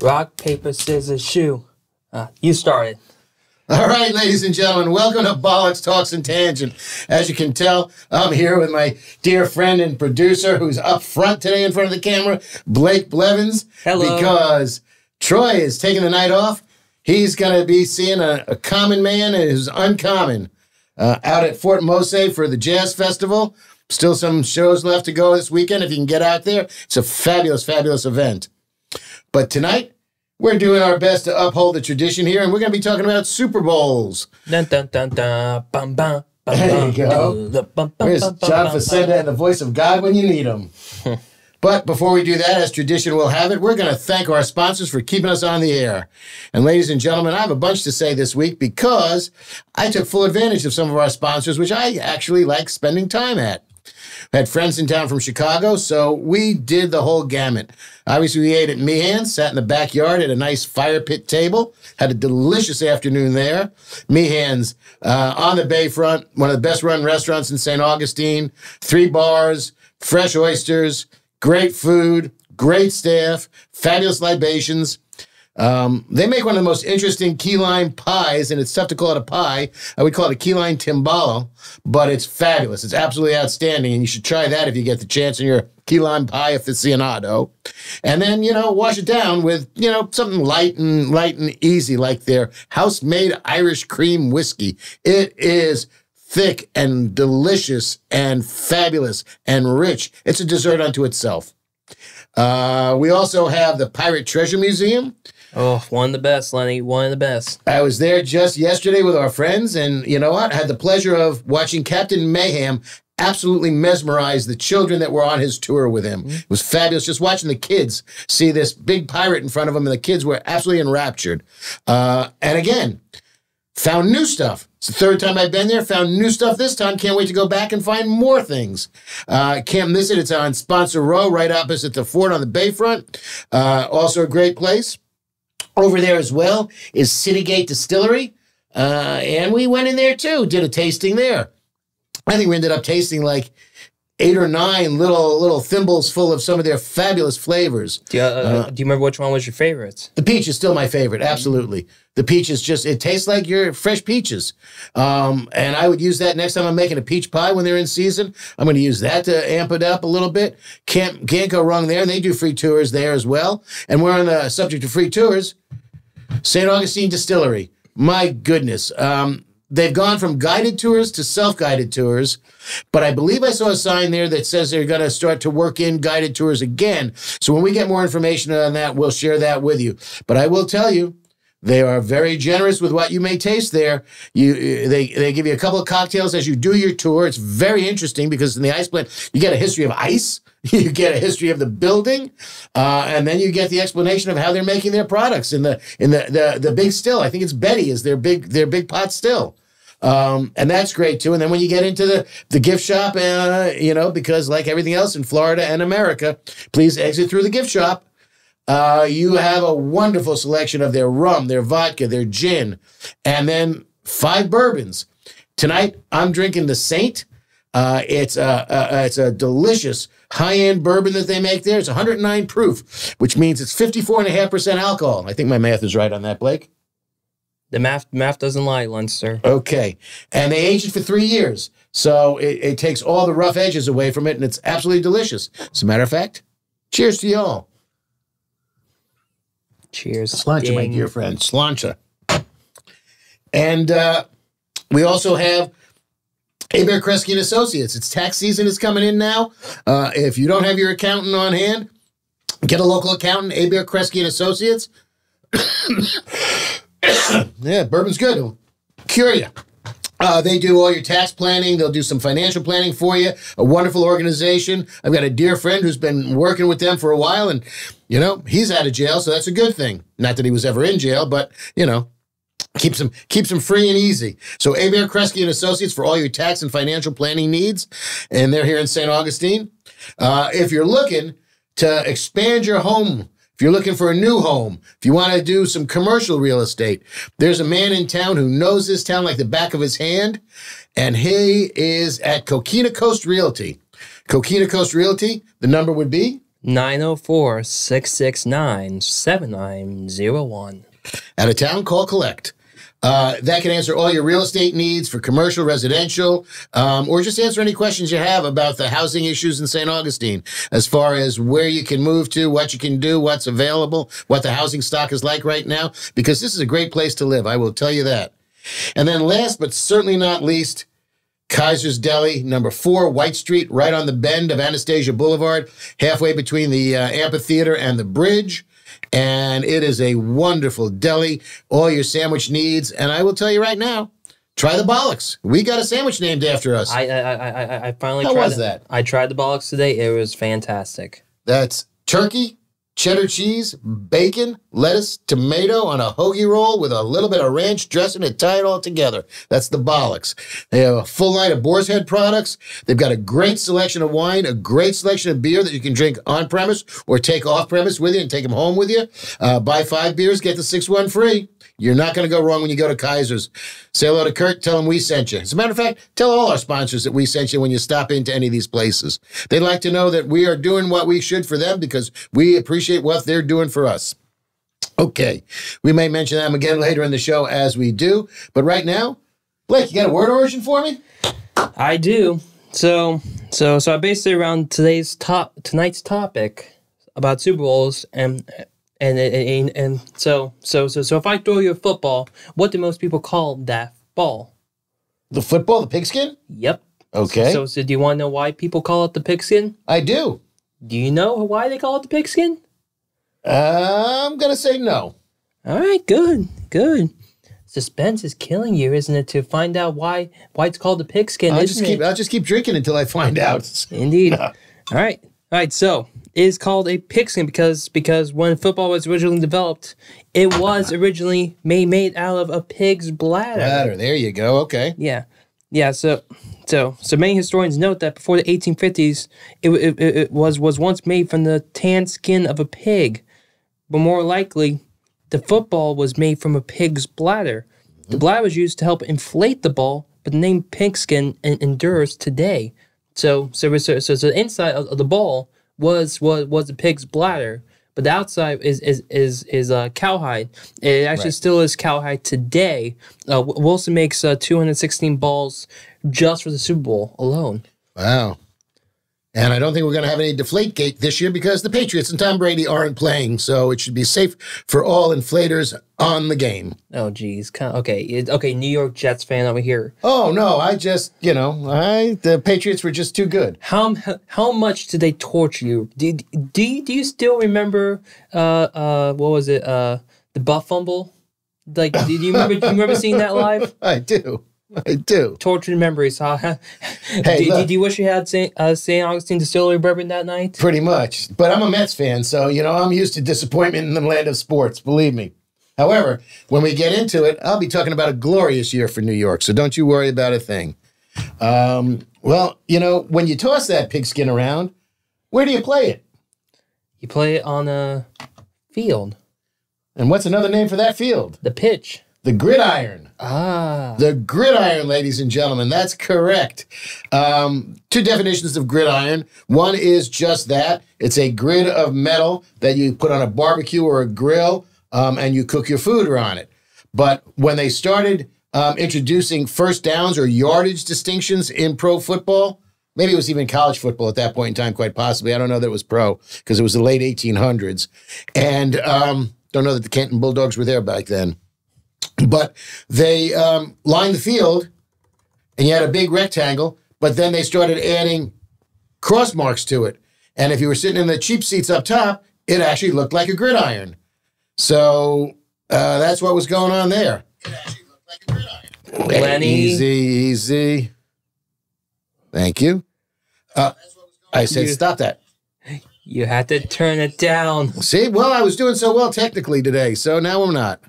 Rock, paper, scissors, shoe. Uh, you started. All right, ladies and gentlemen, welcome to Bollox Talks and Tangent. As you can tell, I'm here with my dear friend and producer who's up front today in front of the camera, Blake Blevins. Hello. Because Troy is taking the night off. He's going to be seeing a, a common man who's uncommon uh, out at Fort Mose for the Jazz Festival. Still some shows left to go this weekend if you can get out there. It's a fabulous, fabulous event. But tonight, we're doing our best to uphold the tradition here, and we're going to be talking about Super Bowls. Dun dun dun dun. Bum bum. There you go. dun, bum, bum, Where's John Facenda and the voice of God when you need him? but before we do that, as tradition will have it, we're going to thank our sponsors for keeping us on the air. And ladies and gentlemen, I have a bunch to say this week because I took full advantage of some of our sponsors, which I actually like spending time at. Had friends in town from Chicago, so we did the whole gamut. Obviously, we ate at Meehan's, sat in the backyard at a nice fire pit table, had a delicious afternoon there. Meehan's uh, on the bayfront, one of the best run restaurants in St. Augustine, three bars, fresh oysters, great food, great staff, fabulous libations. Um, they make one of the most interesting key lime pies, and it's tough to call it a pie. I would call it a key lime timbalo, but it's fabulous. It's absolutely outstanding, and you should try that if you get the chance in your key lime pie aficionado. And then, you know, wash it down with, you know, something light and light and easy, like their house-made Irish cream whiskey. It is thick and delicious and fabulous and rich. It's a dessert unto itself. Uh, we also have the Pirate Treasure Museum. Oh, one of the best, Lenny. One of the best. I was there just yesterday with our friends, and you know what? I had the pleasure of watching Captain Mayhem absolutely mesmerize the children that were on his tour with him. It was fabulous just watching the kids see this big pirate in front of them, and the kids were absolutely enraptured. Uh, and again, found new stuff. It's the third time I've been there. Found new stuff this time. Can't wait to go back and find more things. Uh, can't miss it. It's on Sponsor Row, right opposite the fort on the bayfront. Uh, also a great place. Over there as well is Citygate Distillery. Uh, and we went in there too, did a tasting there. I think we ended up tasting like eight or nine little little thimbles full of some of their fabulous flavors. Do you, uh, do you remember which one was your favorite? The peach is still my favorite, absolutely. The peach is just, it tastes like your fresh peaches. Um, and I would use that next time I'm making a peach pie when they're in season. I'm going to use that to amp it up a little bit. Can't, can't go wrong there. And they do free tours there as well. And we're on the subject of free tours. St. Augustine Distillery. My goodness. Um, they've gone from guided tours to self guided tours, but I believe I saw a sign there that says they're going to start to work in guided tours again. So when we get more information on that, we'll share that with you. But I will tell you, they are very generous with what you may taste there. You they they give you a couple of cocktails as you do your tour. It's very interesting because in the ice plant you get a history of ice, you get a history of the building, uh, and then you get the explanation of how they're making their products in the in the the, the big still. I think it's Betty is their big their big pot still. Um, and that's great too. And then when you get into the, the gift shop, uh, you know, because like everything else in Florida and America, please exit through the gift shop. Uh, you have a wonderful selection of their rum, their vodka, their gin, and then five bourbons. Tonight, I'm drinking the Saint. Uh, it's a, a it's a delicious high end bourbon that they make there. It's 109 proof, which means it's 54.5% alcohol. I think my math is right on that, Blake. The math math doesn't lie, Lunster. Okay. And they age it for three years. So it, it takes all the rough edges away from it, and it's absolutely delicious. As a matter of fact, cheers to y'all. Cheers. Sláinte, my dear friend. Sláinte. And uh, we also have Abare Kresge and Associates. It's tax season is coming in now. Uh, if you don't have your accountant on hand, get a local accountant, Abare Kresge and Associates. yeah, bourbon's good. It'll cure you. Uh, they do all your tax planning. They'll do some financial planning for you. A wonderful organization. I've got a dear friend who's been working with them for a while, and you know he's out of jail, so that's a good thing. Not that he was ever in jail, but you know keeps them keeps them free and easy. So Abare Kresge and Associates for all your tax and financial planning needs, and they're here in St. Augustine. Uh, if you're looking to expand your home, if you're looking for a new home, if you want to do some commercial real estate, there's a man in town who knows this town like the back of his hand, and he is at Coquina Coast Realty. Coquina Coast Realty, the number would be 904 669 7901. Out of town, call collect. Uh, that can answer all your real estate needs for commercial, residential, um, or just answer any questions you have about the housing issues in St. Augustine, as far as where you can move to, what you can do, what's available, what the housing stock is like right now, because this is a great place to live. I will tell you that. And then last but certainly not least, Kaiser's Deli, number four, White Street, right on the bend of Anastasia Boulevard, halfway between the uh, amphitheater and the bridge. And it is a wonderful deli, all your sandwich needs. And I will tell you right now, try the bollocks. We got a sandwich named after us. I I I I, finally How tried was it. that? I tried the bollocks today. It was fantastic. That's turkey, cheddar cheese, bacon, lettuce, tomato on a hoagie roll with a little bit of ranch dressing to tie it all together. That's the bollocks. They have a full line of Boar's Head products. They've got a great selection of wine, a great selection of beer that you can drink on premise or take off premise with you and take them home with you. Uh, buy five beers, get the sixth one free. You're not going to go wrong when you go to Kaiser's. Say hello to Kurt. Tell him we sent you. As a matter of fact, tell all our sponsors that we sent you when you stop into any of these places. They'd like to know that we are doing what we should for them because we appreciate what they're doing for us. Okay. We may mention them again later in the show as we do. But right now, Blake, you got a word origin for me? I do. So so so I based it around today's top tonight's topic about Super Bowls and and and, and so so so so if I throw you a football, what do most people call that ball? The football, the pigskin? Yep. Okay. So so do you want to know why people call it the pigskin? I do. Do you know why they call it the pigskin? Uh, I'm going to say no. All right, good, good. Suspense is killing you, isn't it? To find out why why it's called the pigskin. I'll just keep it? I'll just keep drinking until I find out. Indeed. All right. All right. So is called a pigskin because because when football was originally developed, it was originally made made out of a pig's bladder. Better. There you go. Okay. Yeah. Yeah. So so so many historians note that before the 1850s, it, it, it it was was once made from the tan skin of a pig, but more likely, the football was made from a pig's bladder. The hmm. bladder was used to help inflate the ball, but the name pigskin en- endures today. So so so so, so the inside of, of the ball was was was the pig's bladder, but the outside is is is is uh, cowhide. It actually Right. still is cowhide today. Uh, Wilson makes uh, 216 balls just for the Super Bowl alone. Wow. I don't think we're going to have any deflate gate this year because the Patriots and Tom Brady aren't playing. So it should be safe for all inflators on the game. Oh, geez. Okay, okay. New York Jets fan over here. Oh, no. I just, you know, I the Patriots were just too good. How how much did they torture you? Do do you, do you still remember? Uh uh, what was it? Uh, the butt fumble. Like, do you remember? do you remember seeing that live? I do. I do. Tortured memories. Huh? Hey, do, look. do you wish you had Saint uh, Augustine Distillery bourbon that night? Pretty much. But I'm a Mets fan, so, you know, I'm used to disappointment in the land of sports, believe me. However, when we get into it, I'll be talking about a glorious year for New York, so don't you worry about a thing. Um, well, you know, when you toss that pigskin around, where do you play it? You play it on a field, And what's another name for that field? the pitch. The gridiron. Ah, The gridiron, ladies and gentlemen. That's correct. Um, two definitions of gridiron. One is just that it's a grid of metal that you put on a barbecue or a grill um, and you cook your food on it. But when they started um, introducing first downs or yardage distinctions in pro football, maybe it was even college football at that point in time, quite possibly. I don't know that it was pro because it was the late 1800s. And um, don't know that the Canton Bulldogs were there back then but they um, lined the field and you had a big rectangle, but then they started adding cross marks to it. And if you were sitting in the cheap seats up top, it actually looked like a gridiron. So uh, that's what was going on there. It actually looked like a gridiron. Lenny. Easy, easy. Thank you. Uh, I said, You- stop that. you had to turn it down. See, well, I was doing so well technically today, so now I'm not.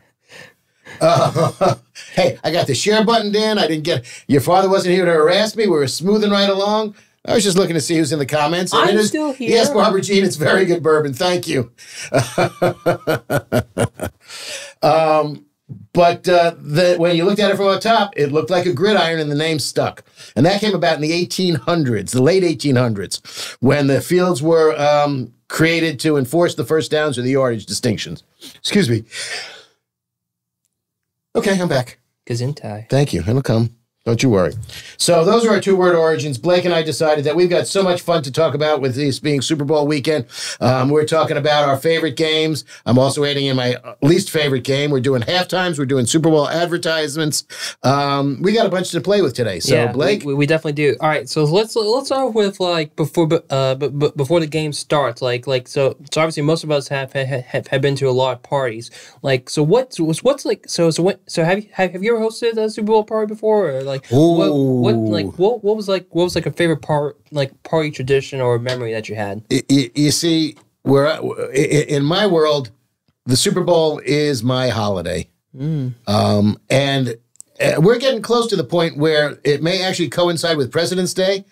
Uh, hey, I got the share button in. I didn't get your father wasn't here to harass me. We were smoothing right along. I was just looking to see who's in the comments. and I'm it is- still here. Yes, Barbara Jean, it's very good bourbon. Thank you. um, but uh, the, when you looked at it from the top, it looked like a gridiron and the name stuck. And that came about in the 1800s, the late 1800s, when the fields were um, created to enforce the first downs or the yardage distinctions. Excuse me. Okay, I'm back. Gesundheit. Thank you. It'll come. Don't you worry. So those are our two word origins. Blake and I decided that we've got so much fun to talk about with this being Super Bowl weekend. Um, we're talking about our favorite games. I'm also adding in my least favorite game. We're doing half times. We're doing Super Bowl advertisements. Um, we got a bunch to play with today. So yeah, Blake, we, we definitely do. All right, so let's let's start with like before uh b- b- before the game starts. Like like so so obviously most of us have have, have, have been to a lot of parties. Like so what's what's, what's like so so what so have you have, have you ever hosted a Super Bowl party before or like what what like what what was like what was like a favorite part like party tradition or memory that you had? y- y- you see, where I- in my world, the Super Bowl is my holiday, um, and uh, we're getting close to the point where it may actually coincide with President's Day,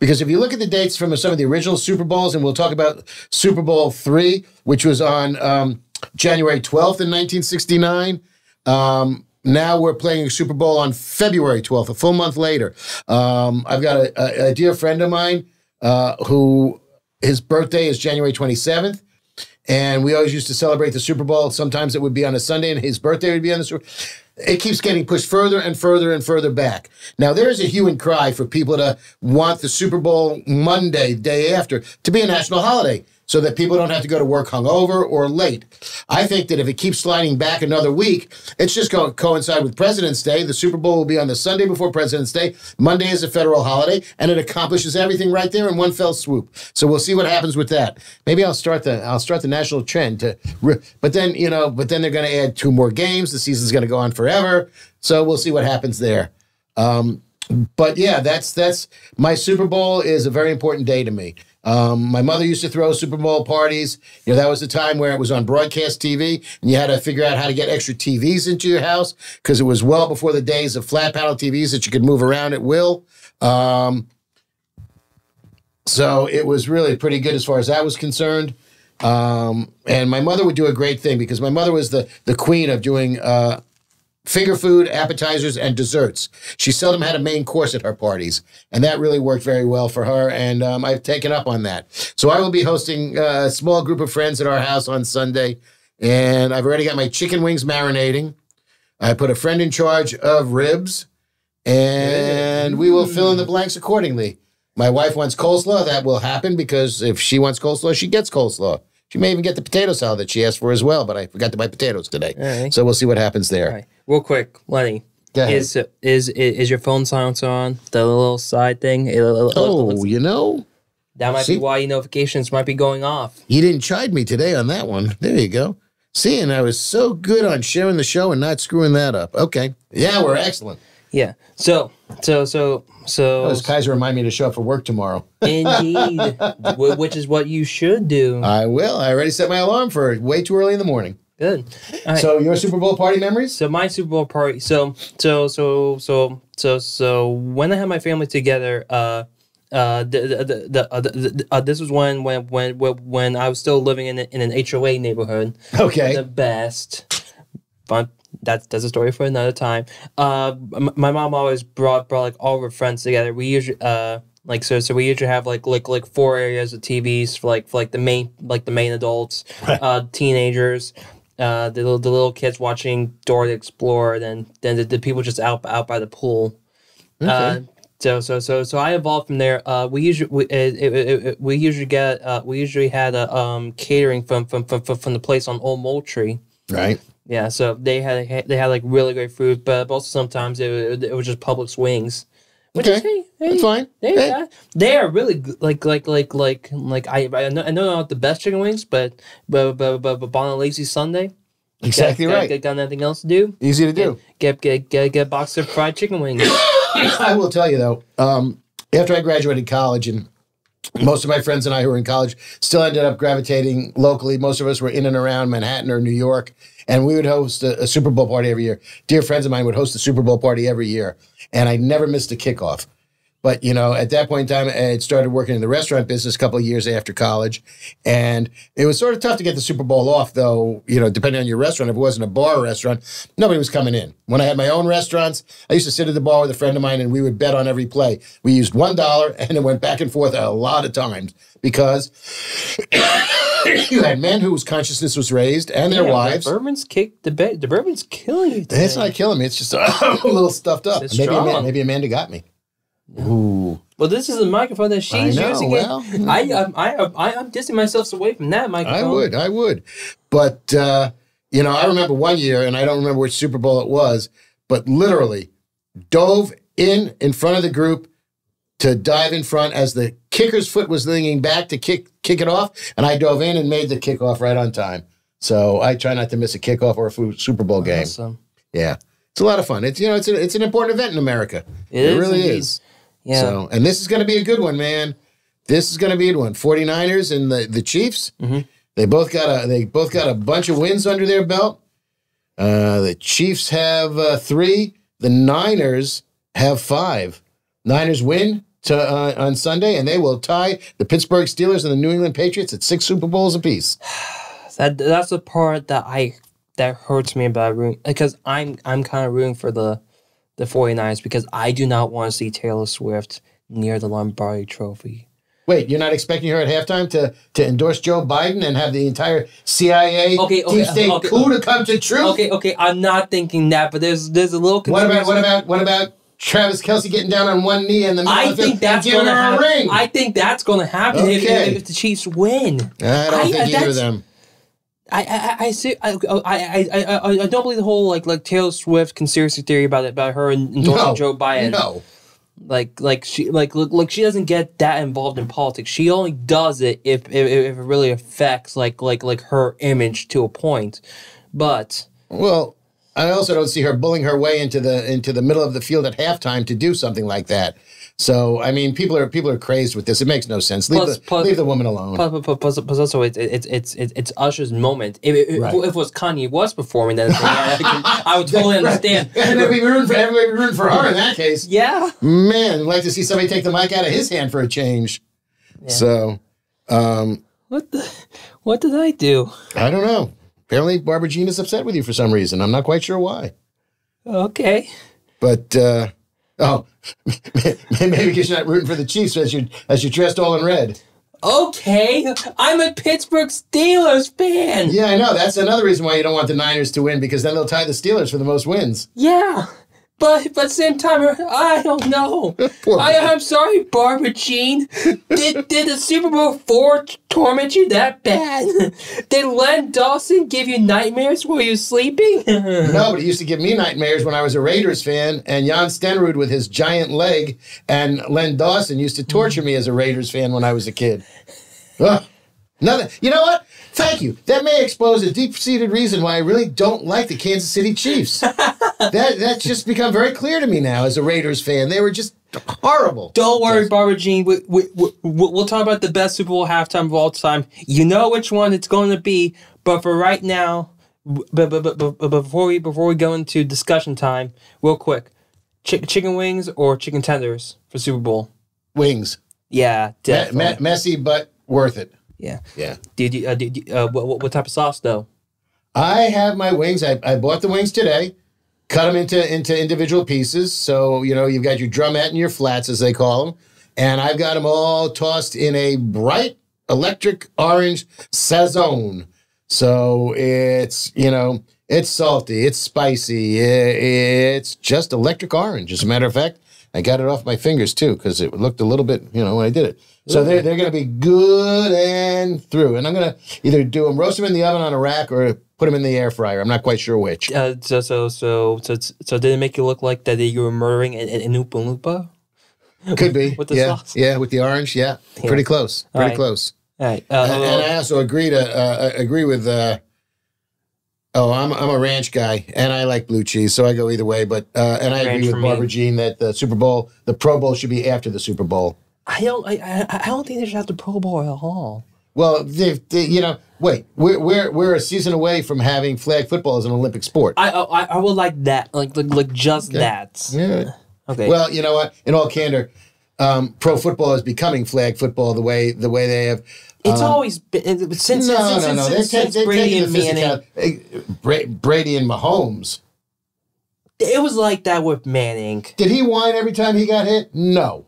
because if you look at the dates from some of the original Super Bowls, and we'll talk about Super Bowl three, which was on um, January twelfth in nineteen sixty nine. Um, now we're playing a Super Bowl on February 12th, a full month later. Um, I've got a, a, a dear friend of mine uh, who his birthday is January 27th. And we always used to celebrate the Super Bowl. Sometimes it would be on a Sunday, and his birthday would be on the Super. It keeps getting pushed further and further and further back. Now there is a hue and cry for people to want the Super Bowl Monday, day after, to be a national holiday, so that people don't have to go to work hungover or late. I think that if it keeps sliding back another week, it's just going to coincide with President's Day. The Super Bowl will be on the Sunday before President's Day. Monday is a federal holiday, and it accomplishes everything right there in one fell swoop. So we'll see what happens with that. Maybe I'll start the I'll start the national trend to, but then you know, but then they're going to add two more games. The season's going to go on forever. So we'll see what happens there. Um, but yeah, that's that's my Super Bowl is a very important day to me. Um, my mother used to throw Super Bowl parties. You know, that was the time where it was on broadcast TV, and you had to figure out how to get extra TVs into your house because it was well before the days of flat panel TVs that you could move around at will. Um, so it was really pretty good as far as that was concerned. Um, and my mother would do a great thing because my mother was the the queen of doing uh, finger food, appetizers, and desserts. She seldom had a main course at her parties, and that really worked very well for her. And um, I've taken up on that. So I will be hosting uh, a small group of friends at our house on Sunday, and I've already got my chicken wings marinating. I put a friend in charge of ribs, and we will fill in the blanks accordingly. My wife wants coleslaw. That will happen because if she wants coleslaw, she gets coleslaw. She may even get the potato salad that she asked for as well, but I forgot to buy potatoes today. Right. So we'll see what happens there. Right, real quick, Lenny. Is, is is your phone silencer on? The little side thing. Oh, you know, that might see? be why your notifications might be going off. you didn't chide me today on that one. There you go. See, and I was so good on sharing the show and not screwing that up. Okay. Yeah, we're excellent. Yeah. So so so so. This Kaiser remind me to show up for work tomorrow. Indeed, wh- which is what you should do. I will. I already set my alarm for way too early in the morning. Good. All right. So your Super Bowl party memories? So my Super Bowl party. So so so so so so when I had my family together, uh, uh, the the the, uh, the, the uh, this was when when when when when I was still living in a, in an HOA neighborhood. Okay. The best. Fun. That's that's a story for another time. Uh, m- my mom always brought brought like all of her friends together. We usually uh like so so we usually have like like like four areas of TVs for like for like the main like the main adults, uh, teenagers, uh, the little the little kids watching Dora the Explorer, then then the, the people just out out by the pool. Uh, so so so so I evolved from there. Uh, we usually we, it, it, it, we usually get uh, we usually had a um catering from from from from, from the place on Old Moultrie. Right. Yeah, so they had they had like really great food, but also sometimes it, it was just Publix wings. Which Okay. is, hey, hey, That's fine. They, Hey. uh, they are really good. like like like like like I I know, I know they're not the best chicken wings, but but but but, but on a lazy Sunday, Exactly got, right. Got, got nothing else to do. Easy to do. Get get get get a box of fried chicken wings. I will tell you though, um, after I graduated college and most of my friends and I who were in college still ended up gravitating locally. Most of us were in and around Manhattan or New York, and we would host a, a Super Bowl party every year. Dear friends of mine would host a Super Bowl party every year, and I never missed a kickoff. But you know, at that point in time, I had started working in the restaurant business a couple of years after college, and it was sort of tough to get the Super Bowl off. Though you know, depending on your restaurant, if it wasn't a bar restaurant, nobody was coming in. When I had my own restaurants, I used to sit at the bar with a friend of mine, and we would bet on every play. We used one dollar, and it went back and forth a lot of times because you had men whose consciousness was raised and their Yeah, wives. The bourbon's kick. The, the bourbon's killing you. Today. It's not killing me. It's just a little stuffed up. Maybe, strong. Amanda, maybe Amanda got me. Ooh. Well, this is the microphone that she's know, using. well, it. I, I, I, I, I'm distancing myself away from that microphone. I would, I would. But uh, you know, I remember one year, and I don't remember which Super Bowl it was, but literally dove in in front of the group to dive in front as the kicker's foot was leaning back to kick kick it off, and I dove in and made the kickoff right on time. So I try not to miss a kickoff or a Super Bowl game. Awesome. Yeah, it's a lot of fun. It's you know, it's a, it's an important event in America. It really indeed. is. Yeah. So, and this is going to be a good one, man. This is going to be a good one. 49ers and the, the Chiefs. Mhm. They both got a they both got a bunch of wins under their belt. Uh, the Chiefs have uh, three. The Niners have five. Niners win to uh, on Sunday, and they will tie the Pittsburgh Steelers and the New England Patriots at six Super Bowls apiece. That that's the part that I that hurts me about rooting because I'm I'm kind of rooting for the the 49ers because I do not want to see Taylor Swift near the Lombardi Trophy. Wait, you're not expecting her at halftime to to endorse Joe Biden and have the entire CIA Okay, okay, deep state okay. coup to come to truth? Okay, okay, I'm not thinking that, but there's there's a little. What about what about what about Travis Kelce getting down on one knee in the middle I of the think that's giving gonna her happen. a ring? I think that's gonna happen if, Okay. if, if the Chiefs win. I don't I- think either of them. I I I I see. I I I I, don't believe the whole like like Taylor Swift conspiracy theory about it about her endorsing No, Joe Biden. no. Like like she like look like she doesn't get that involved in politics. She only does it if if, if it really affects like like like her image to a point. But Well, I also don't see her bullying her way into the into the middle of the field at halftime to do something like that. So I mean, people are people are crazed with this. It makes no sense. Leave Plus- the plus- leave the woman alone. plus, plus, plus, also it's it's it's it's Usher's moment. If, if, Right. if it was Kanye was performing, then I, I would totally understand. and then we root for everybody for her in that case. Yeah. Man, I'd like to see somebody take the mic out of his hand for a change. So, um, What the? What did I do? I don't know. Apparently, Barbara Jean is upset with you for some reason. I'm not quite sure why. Okay. But uh, oh, maybe because you're not rooting for the Chiefs as you as you're dressed all in red. Okay. I'm a Pittsburgh Steelers fan. Yeah, I know. That's another reason why you don't want the Niners to win because then they'll tie the Steelers for the most wins. Yeah. But but same time, I don't know. I, I'm sorry, Barbara Jean. Did did the Super Bowl four torment you that bad? Did Len Dawson give you nightmares while you were sleeping? No, but it used to give me nightmares when I was a Raiders fan, and Jan Stenerud with his giant leg and Len Dawson used to torture me as a Raiders fan when I was a kid. Ugh. Nothing. You know what? Thank you. That may expose a deep-seated reason why I really don't like the Kansas City Chiefs. that that's just become very clear to me now as a Raiders fan. They were just horrible. Don't worry, Barbara Jean. We, we, we, we'll talk about the best Super Bowl halftime of all time. You know which one it's going to be, but for right now, but, but, but, but, before we before we go into discussion time, real quick, Chick, chicken wings or chicken tenders for Super Bowl? Wings. Yeah, definitely. me- messy, but worth it. Yeah. Yeah. Did you? Uh, did you uh, what, what type of sauce though? I have my wings. I, I bought the wings today, cut them into into individual pieces. So you know you've got your drumette and your flats, as they call them, and I've got them all tossed in a bright electric orange saison. So it's you know it's salty, it's spicy, it's just electric orange. As a matter of fact, I got it off my fingers too because it looked a little bit you know when I did it. So they're, they're going to be good and through. And I'm going to either do them, roast them in the oven on a rack or put them in the air fryer. I'm not quite sure which. Uh, so so so so so did it make you look like that you were murdering an, an Oompa Loompa? Could be. With the yeah, sauce. Yeah, with the orange. Yeah, pretty close. Pretty right. close. All right. Uh, And, and I also agree to uh, agree with. Oh, I'm I'm a ranch guy, and I like blue cheese, so I go either way. But uh, and I Ranch agree for with me. Barbara Jean that the Super Bowl, the Pro Bowl, should be after the Super Bowl. I don't. I, I I don't think they should have the Pro Bowl at all. Well, they, they, you know, wait, we're, we're we're a season away from having flag football as an Olympic sport. I I, I would like that, like like, like just that. Yeah. Okay. Well, you know what? In all candor, um, pro football is becoming flag football the way the way they have. It's um, always been since no, since, no, no. since, since Brady and Manning. eh, Brady and Mahomes. It was like that with Manning. Did he whine every time he got hit? No.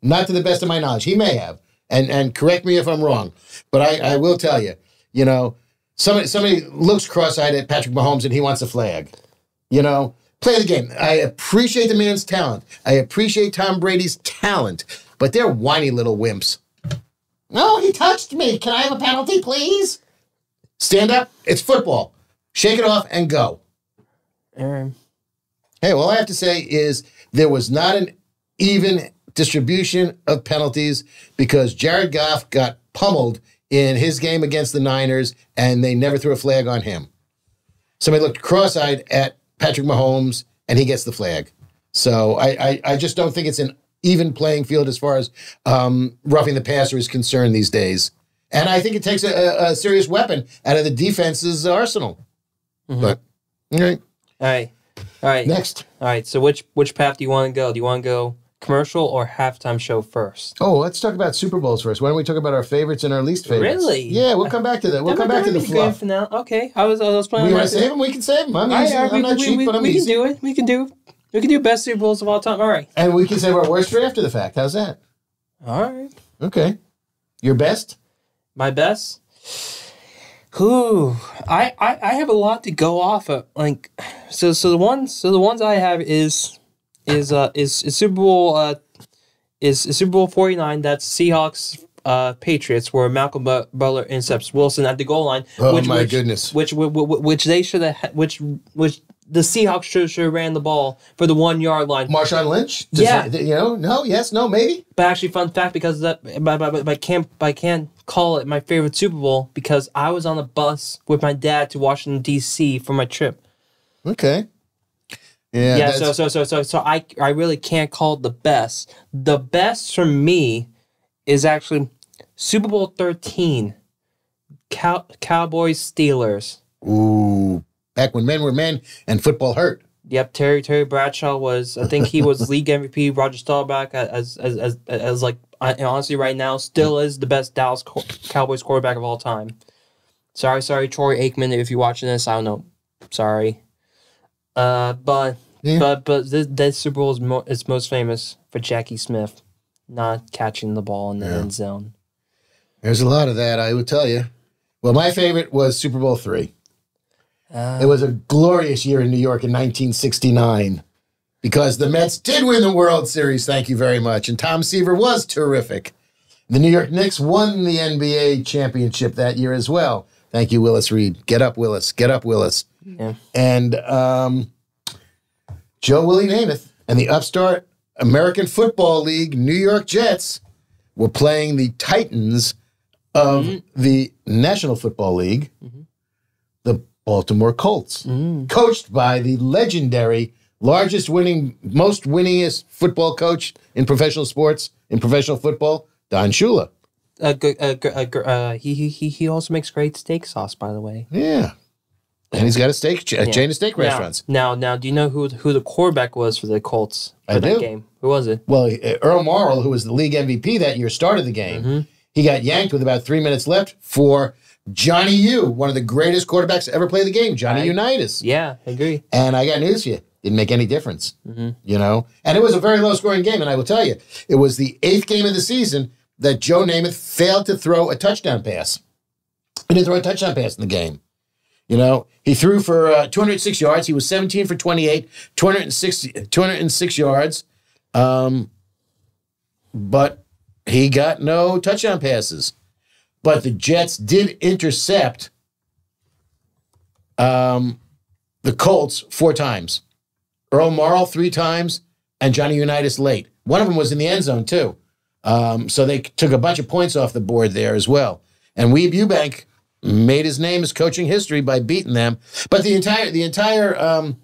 Not to the best of my knowledge. He may have. And and correct me if I'm wrong. But I, I will tell you, you know, somebody somebody looks cross-eyed at Patrick Mahomes and he wants a flag. You know, play the game. I appreciate the man's talent. I appreciate Tom Brady's talent, but they're whiny little wimps. No, he touched me. Can I have a penalty, please? Stand up. It's football. Shake it off and go. Um, Hey, all I have to say is there was not an even distribution of penalties because Jared Goff got pummeled in his game against the Niners and they never threw a flag on him. Somebody looked cross eyed at Patrick Mahomes and he gets the flag. So I, I, I just don't think it's an even playing field as far as um, roughing the passer is concerned these days. And I think it takes a, a- serious weapon out of the defense's arsenal. But, all right, all right, all right, next. all right. So which which path do you want to go? Do you want to go commercial or halftime show first? Oh, let's talk about Super Bowls first. Why don't we talk about our favorites and our least favorites? Really? Yeah, we'll come back to that. We'll come back to the fluff. For now. Okay, I was I was planning. We want to save them? We can save them. I'm easy. all right, I'm we, not we, cheap, we, but I'm we can do it. We can do. We can do best Super Bowls of all time. All right. And we can save our worst for after the fact. How's that? All right. Okay. Your best? My best. Who I, I I have a lot to go off of. Like, so so the ones so the ones I have is is uh is, is Super Bowl uh is, is Super Bowl forty nine. That's Seahawks uh Patriots where Malcolm Bu- Butler intercepts Wilson at the goal line. Oh, which, my which, goodness. Which which, which they should have which which the Seahawks should have ran the ball for the one yard line. Marshawn Lynch? Yeah. you know, no, yes, no, maybe. But actually, fun fact because that but, but I can't I can't call it my favorite Super Bowl because I was on the bus with my dad to Washington D.C. for my trip. Okay. Yeah. Yeah, so so so so so I I really can't call it the best. The best for me is actually Super Bowl thirteen, Cow- Cowboys Steelers. Ooh. Back when men were men and football hurt. Yep, Terry Terry Bradshaw was. I think he was league MVP. Roger Staubach as as as as like I, honestly right now still is the best Dallas Co- Cowboys quarterback of all time. Sorry, sorry, Troy Aikman. If you're watching this, I don't know. Sorry, uh, but Yeah. but but this, this Super Bowl is mo- is most famous for Jackie Smith not catching the ball in the Yeah. end zone. There's a lot of that, I will tell you. Well, my favorite was Super Bowl three. Uh, It was a glorious year in New York in 1969 because the Mets did win the World Series. Thank you very much. And Tom Seaver was terrific. The New York Knicks won the NBA championship that year as well. Thank you, Willis Reed. Get up, Willis. Get up, Willis. Yeah. And um, Joe Willie Namath and the upstart American Football League New York Jets were playing the Titans of the National Football League, Baltimore Colts, coached by the legendary, largest winning, most winningest football coach in professional sports, in professional football, Don Shula. uh, g- uh, uh, g- uh, he, he he he also makes great steak sauce, by the way. Yeah. And he's got a steak, a Yeah. chain of steak Now- restaurants. Now, now, do you know who who the quarterback was for the Colts for I that do. game? Who was it? Well, uh, Earl Morrall, who was the league MVP that year, started the game. Mm-hmm. He got yanked with about three minutes left for Johnny U, one of the greatest quarterbacks to ever play the game, Johnny I- Unitas. Yeah, I agree. And I got news for you. Didn't make any difference. Mm-hmm. You know? And it was a very low scoring game. And I will tell you, it was the eighth game of the season that Joe Namath failed to throw a touchdown pass. He didn't throw a touchdown pass in the game. You know, he threw for uh, 206 yards. He was 17 for 28, 260, 206 yards. Um, but he got no touchdown passes. But the Jets did intercept um, the Colts four times. Earl Morrall three times, and Johnny Unitas late. One of them was in the end zone too. Um, so they took a bunch of points off the board there as well. And Weeb Eubank made his name as coaching history by beating them. But the entire the entire um,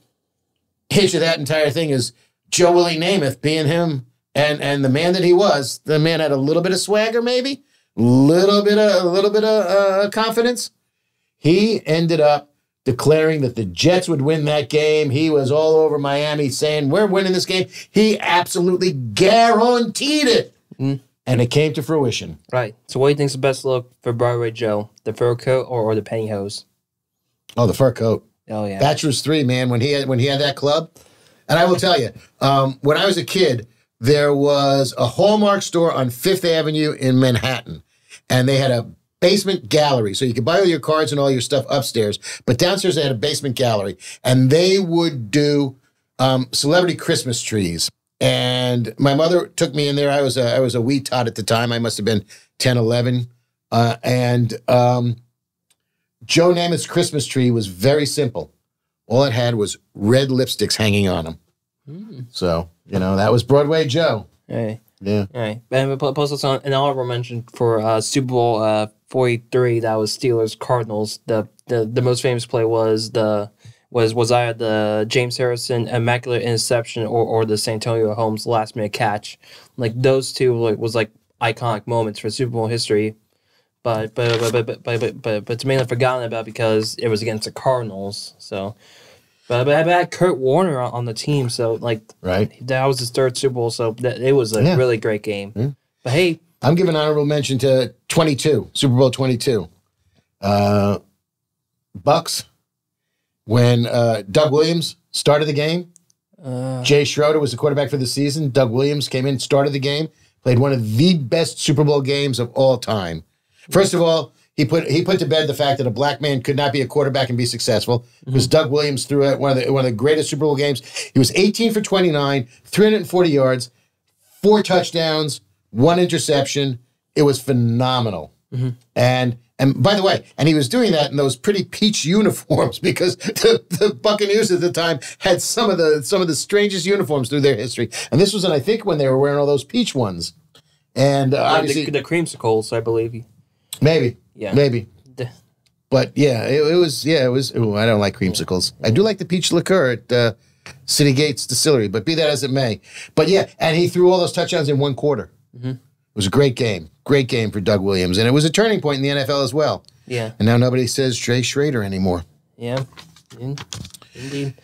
hitch of that entire thing is Joe Willie Namath being him and and the man that he was. The man had a little bit of swagger, maybe little bit of a little bit of uh, confidence. He ended up declaring that the Jets would win that game. He was all over Miami saying, We're winning this game. He absolutely guaranteed it. Mm. And it came to fruition. Right. So, what do you think's the best look for Broadway Joe? The fur coat or, or the pantyhose? Oh, the fur coat. Oh yeah. Bachelor's Three, man. When he had when he had that club, and I will tell you, um, when I was a kid, there was a Hallmark store on Fifth Avenue in Manhattan, and they had a basement gallery, so you could buy all your cards and all your stuff upstairs. But downstairs they had a basement gallery, and they would do um, celebrity Christmas trees. And my mother took me in there. I was a, I was a wee tot at the time. I must have been 10, 11. Uh, and um, Joe Namath's Christmas tree was very simple. All it had was red lipsticks hanging on them. Mm. So, you know, that was Broadway Joe. Hey. Yeah. All right. And plus, also an honorable mention for uh, Super Bowl uh, 43. That was Steelers Cardinals. The, the the most famous play was the was was either the James Harrison immaculate interception or, or the Santonio Holmes last minute catch. Like those two like was like iconic moments for Super Bowl history. But but but but but, but, but, but it's mainly forgotten about because it was against the Cardinals. So. But, but I had Kurt Warner on, on the team, so like Right. that was his third Super Bowl, so that, it was a Yeah. really great game. Yeah. But hey, I'm giving honorable mention to 22, Super Bowl 22. Uh, Bucks, when uh, Doug Williams started the game, uh, Jay Schroeder was the quarterback for the season. Doug Williams came in, started the game, played one of the best Super Bowl games of all time. First of all, he put he put to bed the fact that a black man could not be a quarterback and be successful because Doug Williams threw at one of the one of the greatest Super Bowl games. He was 18 for 29, 340 yards, four touchdowns, one interception. It was phenomenal. And and by the way, and he was doing that in those pretty peach uniforms because the, the Buccaneers at the time had some of the some of the strangest uniforms through their history. And this was, and I think when they were wearing all those peach ones. And uh, obviously, the, the creamsicles, I believe. maybe, Yeah. maybe. The- But yeah, it, it was yeah, it was. Ooh, I don't like creamsicles. I do like the peach liqueur at uh, City Gates Distillery, but be that as it may. But yeah, and he threw all those touchdowns in one quarter. It was a great game, great game for Doug Williams, and it was a turning point in the NFL as well. Yeah, And now nobody says Jay Schrader anymore. yeah, In- indeed.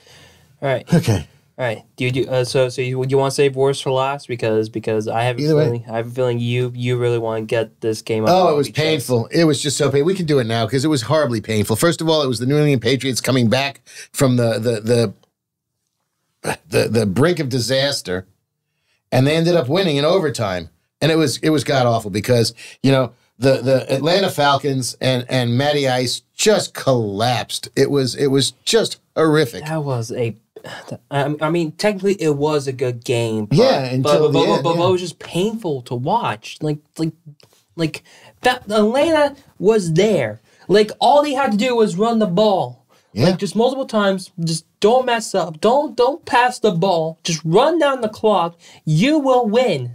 All right, Okay. All right. Do you do uh, so? So you you want to save worst for last because because I have a Either way. feeling I have a feeling you you really want to get this game. Oh, it was painful. It was just so painful. We can do it now because it was horribly painful. First of all, it was the New England Patriots coming back from the the the the, the brink of disaster, and they ended up winning in overtime. And it was it was god awful because you know the the Atlanta Falcons and and Matty Ice just collapsed. It was it was just horrific. That was a. I I mean, technically, it was a good game. But, Yeah, until but, but, end, but, but yeah. it was just painful to watch. Like, like, like that. Atlanta was there. Like, all they had to do was run the ball. Yeah. Like, just multiple times. Just don't mess up. Don't don't pass the ball. Just run down the clock. You will win.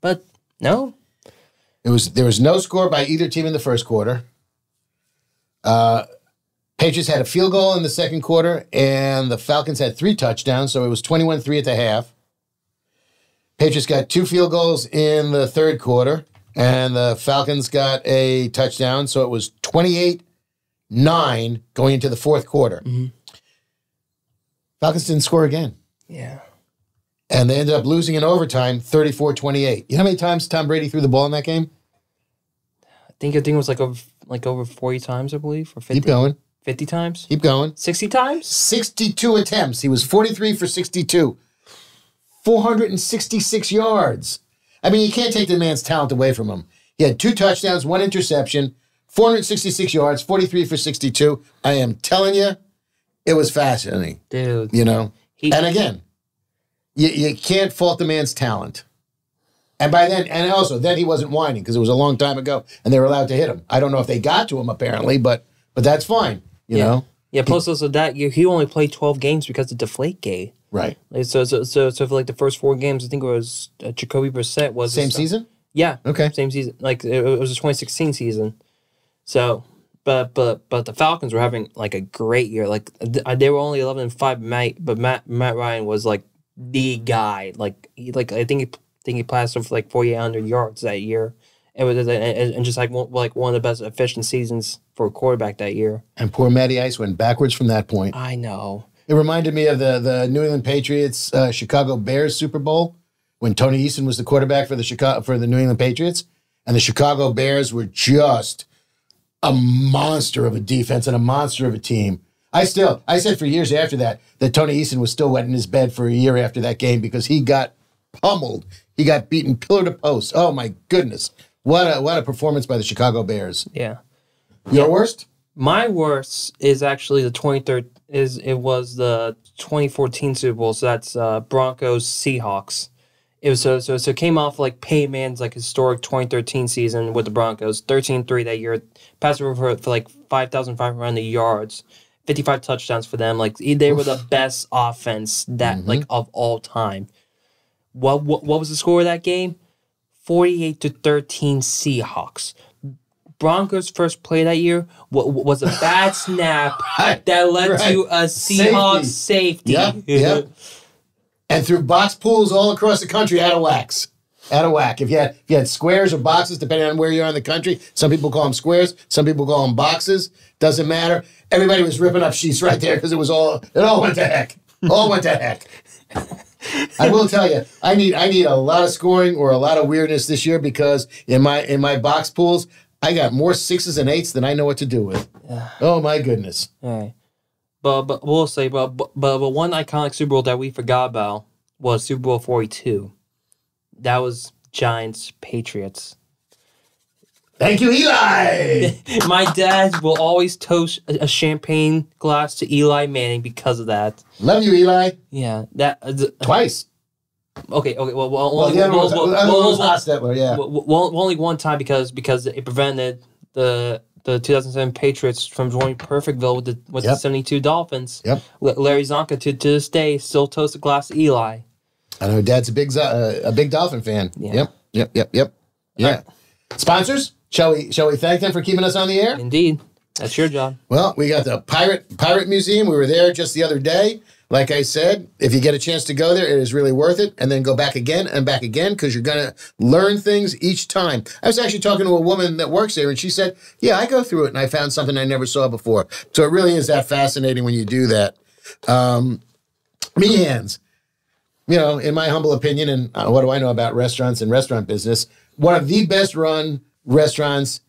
But no. It was there was no score by either team in the first quarter. Uh, Patriots had a field goal in the second quarter, and the Falcons had three touchdowns, so it was 21-3 at the half. Patriots got two field goals in the third quarter, and the Falcons got a touchdown, so it was 28-9 going into the fourth quarter. Mm-hmm. Falcons didn't score again. Yeah. And they ended up losing in overtime 34 28. You know how many times Tom Brady threw the ball in that game? I think I think it was like over like over forty times, I believe, or 50, Keep going. 50 times, Keep going. sixty times. 62 attempts. He was 43 for 62. 466 yards. I mean, you can't take the man's talent away from him. He had two touchdowns, one interception, 466 yards, 43 for 62. I am telling you, it was fascinating, Dude, you know? he, And again, you, you can't fault the man's talent. And by then, and also, then he wasn't whining because it was a long time ago and they were allowed to hit him. I don't know if they got to him apparently, but but that's fine, you Yeah. know? Yeah, plus also that year he only played twelve games because of Deflategate. Right. Like so, so, so, so for like the first four games, I think it was uh, Jacoby Brissett was Same season? Yeah, Okay. same season. Like it, it was a 2016 season. So, but but but the Falcons were having like a great year. Like th- they were only 11 and five, Matt, but Matt Matt Ryan was like the guy. Like he like I think he think he passed over like 4,800 yards that year, It was and, just like one, like one of the best efficient seasons for a quarterback that year. And poor Matty Ice went backwards from that point. I know. It reminded me of the the New England Patriots uh, Chicago Bears Super Bowl when Tony Eason was the quarterback for the Chicago for the New England Patriots, and the Chicago Bears were just a monster of a defense and a monster of a team. I still I said for years after that that Tony Eason was still wet in his bed for a year after that game because he got pummeled. He got beaten pillar to post. Oh my goodness. What a what a performance by the Chicago Bears. Yeah. Your worst? My worst is actually the 23rd is it was the 2014 Super Bowl. So that's uh, Broncos Seahawks. It was so so so it came off like Peyton Manning's like historic 2013 season with the Broncos, 13-3 that year, passed over for, for like 5,500 yards, 55 touchdowns for them. Like they were the best offense that Mm-hmm. like of all time. What, what what was the score of that game? 48 to 13 Seahawks. Broncos' first play that year wa- wa- was a bad snap that led Right. to a Seahawks safety. Yep, yep. and through box pools all across the country out of whack, Out of whack. If you had if you had squares or boxes, depending on where you are in the country, some people call them squares, some people call them boxes. Doesn't matter. Everybody was ripping up sheets right there because it was all it all went to heck. All went to heck. I will tell you, I need I need a lot of scoring or a lot of weirdness this year because in my in my box pools, I got more sixes and eights than I know what to do with. Oh my goodness. Alright. But but we'll say but, but but but one iconic Super Bowl that we forgot about was Super Bowl forty two. That was Giants Patriots. Thank you, Eli. My dad will always toast a, champagne glass to Eli Manning because of that. Love you, Eli. Yeah, that uh, Twice. okay. Okay, well, well, Well, only, the other one well, well, one well, was well, yeah. well, well, only one time because because it prevented the the 2007 Patriots from joining Perfectville with the with Yep. the 72 Dolphins. Yep. Larry Csonka to, to this day still toast a glass to Eli. I know Dad's a big uh, a big Dolphin fan. Yeah. Yep, yep, yep, yep. Yeah. Sponsors? Shall we shall we thank them for keeping us on the air? Indeed, that's your job. Well, we got the Pirate Pirate Museum. We were there just the other day. Like I said, if you get a chance to go there, it is really worth it. And then go back again and back again because you're going to learn things each time. I was actually talking to a woman that works there, and she said, "Yeah, I go through it, and I found something I never saw before." So it really is that fascinating when you do that. Um, Meehan's, you know, in my humble opinion, and uh, what do I know about restaurants and restaurant business? One of the best run restaurants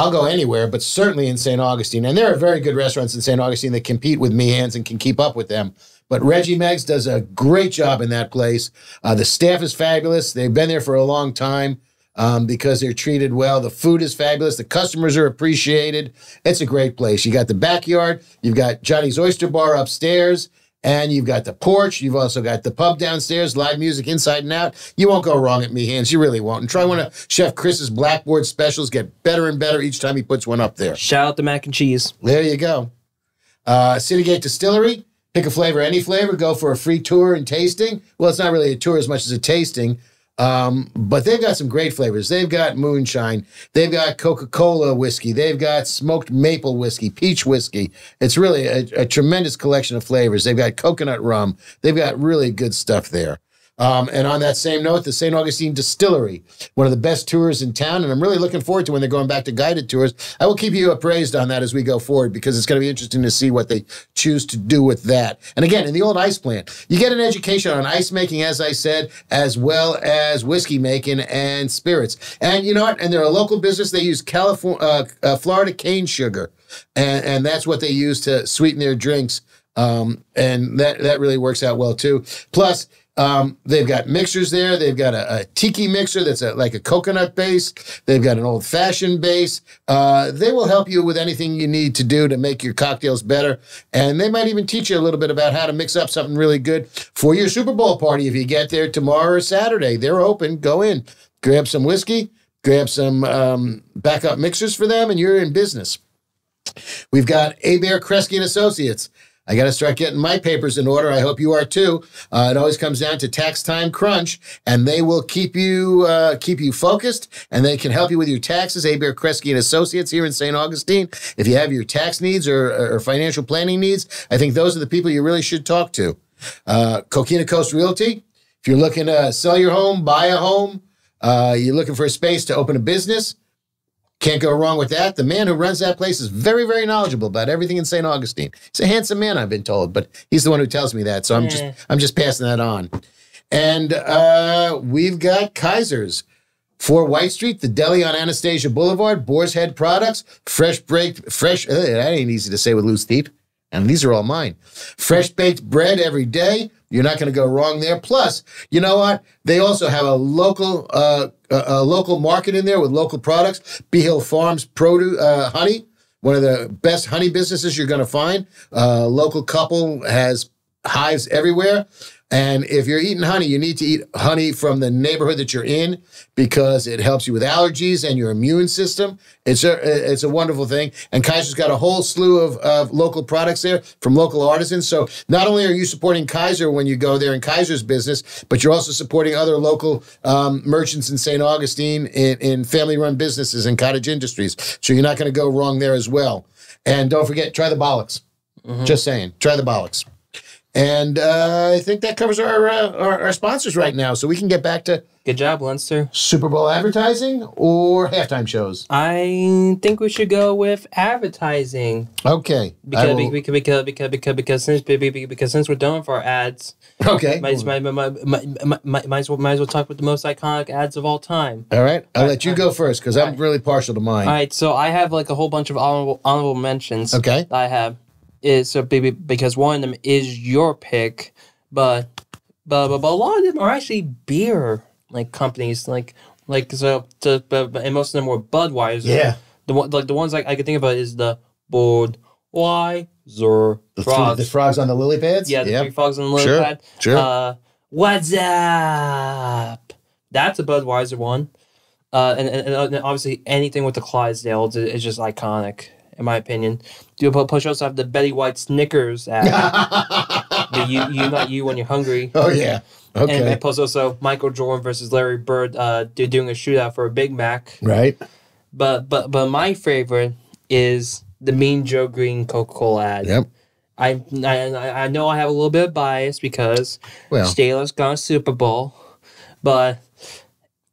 I'll go anywhere, but certainly in St. Augustine. And there are very good restaurants in St. Augustine that compete with Meehan's and can keep up with them. But Reggie Meggs does a great job in that place. Uh, the staff is fabulous. They've been there for a long time um, because they're treated well. The food is fabulous. The customers are appreciated. It's a great place. You got the backyard. You've got Johnny's Oyster Bar upstairs. And you've got the porch. You've also got the pub downstairs, live music inside and out. You won't go wrong at Meehan's. You really won't. And try one of Chef Chris's blackboard specials. Get better and better each time he puts one up there. Shout out to mac and cheese. There you go. Uh, Citygate Distillery. Pick a flavor, any flavor. Go for a free tour and tasting. Well, it's not really a tour as much as a tasting. Um, but they've got some great flavors. They've got moonshine. They've got Coca Cola whiskey. They've got smoked maple whiskey, peach whiskey. It's really a, a tremendous collection of flavors. They've got coconut rum. They've got really good stuff there. Um, and on that same note, the St. Augustine Distillery, one of the best tours in town. And I'm really looking forward to when they're going back to guided tours. I will keep you appraised on that as we go forward because it's going to be interesting to see what they choose to do with that. And again, in the old ice plant, you get an education on ice making, as I said, as well as whiskey making and spirits. And you know what? And they're a local business. They use California, uh, uh, Florida cane sugar, and, and that's what they use to sweeten their drinks. Um, and that that really works out well too. Plus, um, they've got mixers there. They've got a, a tiki mixer that's a, like a coconut base. They've got an old fashioned base. Uh, they will help you with anything you need to do to make your cocktails better. And they might even teach you a little bit about how to mix up something really good for your Super Bowl party if you get there tomorrow or Saturday. They're open. Go in, grab some whiskey, grab some um, backup mixers for them, and you're in business. We've got Abare Kresge and Associates. I got to start getting my papers in order. I hope you are too. Uh, it always comes down to tax time crunch, and they will keep you uh, keep you focused, and they can help you with your taxes. Abare Kresge and Associates here in St. Augustine. If you have your tax needs or, or financial planning needs, I think those are the people you really should talk to. Uh, Coquina Coast Realty. If you're looking to sell your home, buy a home, Uh, you're looking for a space to open a business. Can't go wrong with that. The man who runs that place is very, very knowledgeable about everything in St. Augustine. He's a handsome man, I've been told, but he's the one who tells me that. So I'm just. I'm just passing that on. And uh, we've got Kaiser's. 4 White Street, the deli on Anastasia Boulevard, Boar's Head Products, fresh baked, fresh, uh, that ain't easy to say with loose teeth. And these are all mine. Fresh baked bread every day. You're not going to go wrong there. Plus, you know what? They also have a local, uh, a, a local market in there with local products. Bee Hill Farms produce, uh, honey, one of the best honey businesses you're going to find. Uh, local couple has hives everywhere. And if you're eating honey, you need to eat honey from the neighborhood that you're in because it helps you with allergies and your immune system. It's a it's a wonderful thing. And Kaiser's got a whole slew of, of local products there from local artisans. So not only are you supporting Kaiser when you go there in Kaiser's business, but you're also supporting other local um, merchants in St. Augustine in, in family-run businesses and cottage industries. So you're not going to go wrong there as well. And don't forget, try the Bollox. Just saying, try the Bollox. And uh, I think that covers our, uh, our our sponsors right now. So we can get back to Good job, Leinster. Super Bowl advertising or halftime shows. I think we should go with advertising Okay. Because will- because because because because because since because, because since we're done with our ads, okay. might, might, might, might, might, might, as well might as well talk with the most iconic ads of all time. All right. I'll let you go first because I'm really partial to mine. All right, so I have like a whole bunch of honorable honorable mentions. Okay. that I have is so baby because one of them is your pick, but but but, but a lot of them are actually beer like companies like like so but, but- and most of them were Budweiser. Yeah. The one like the ones I, I could think about is the Budweiser The, frogs. the frogs on the lily pads? yeah, the three frogs on the lily Sure, pad. sure. Uh, what's up? That's a Budweiser one. Uh, and, and, and obviously anything with the Clydesdales is just iconic, in my opinion. Do you push also have the Betty White Snickers ad? the you, you, not you when you're hungry. oh, yeah. Okay. and plus also Michael Jordan versus Larry Bird uh, do- doing a shootout for a Big Mac. right. But but but my favorite is the Mean Joe Greene Coca Cola ad. Yep. I, I I know I have a little bit of bias because Well. Steelers got a Super Bowl, but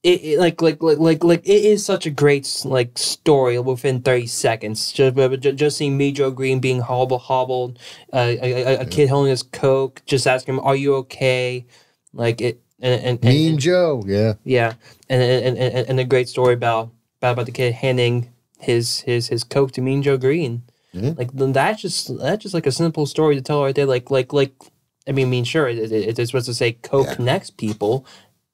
it, it like like like like like it is such a great like story within thirty seconds. Just just, just seeing me Joe Greene being hobbled hobbled, uh, a, a, a kid holding his coke, just asking him, "Are you okay?" Like it and and, and, Mean and Joe. Yeah. yeah, and and, and and a great story about about, about the kid handing his his his coke to Mean Joe Greene. Like that's just that's just like a simple story to tell right there. Like like like I mean, I mean sure it, it, it's supposed to say coke Yeah. connects people.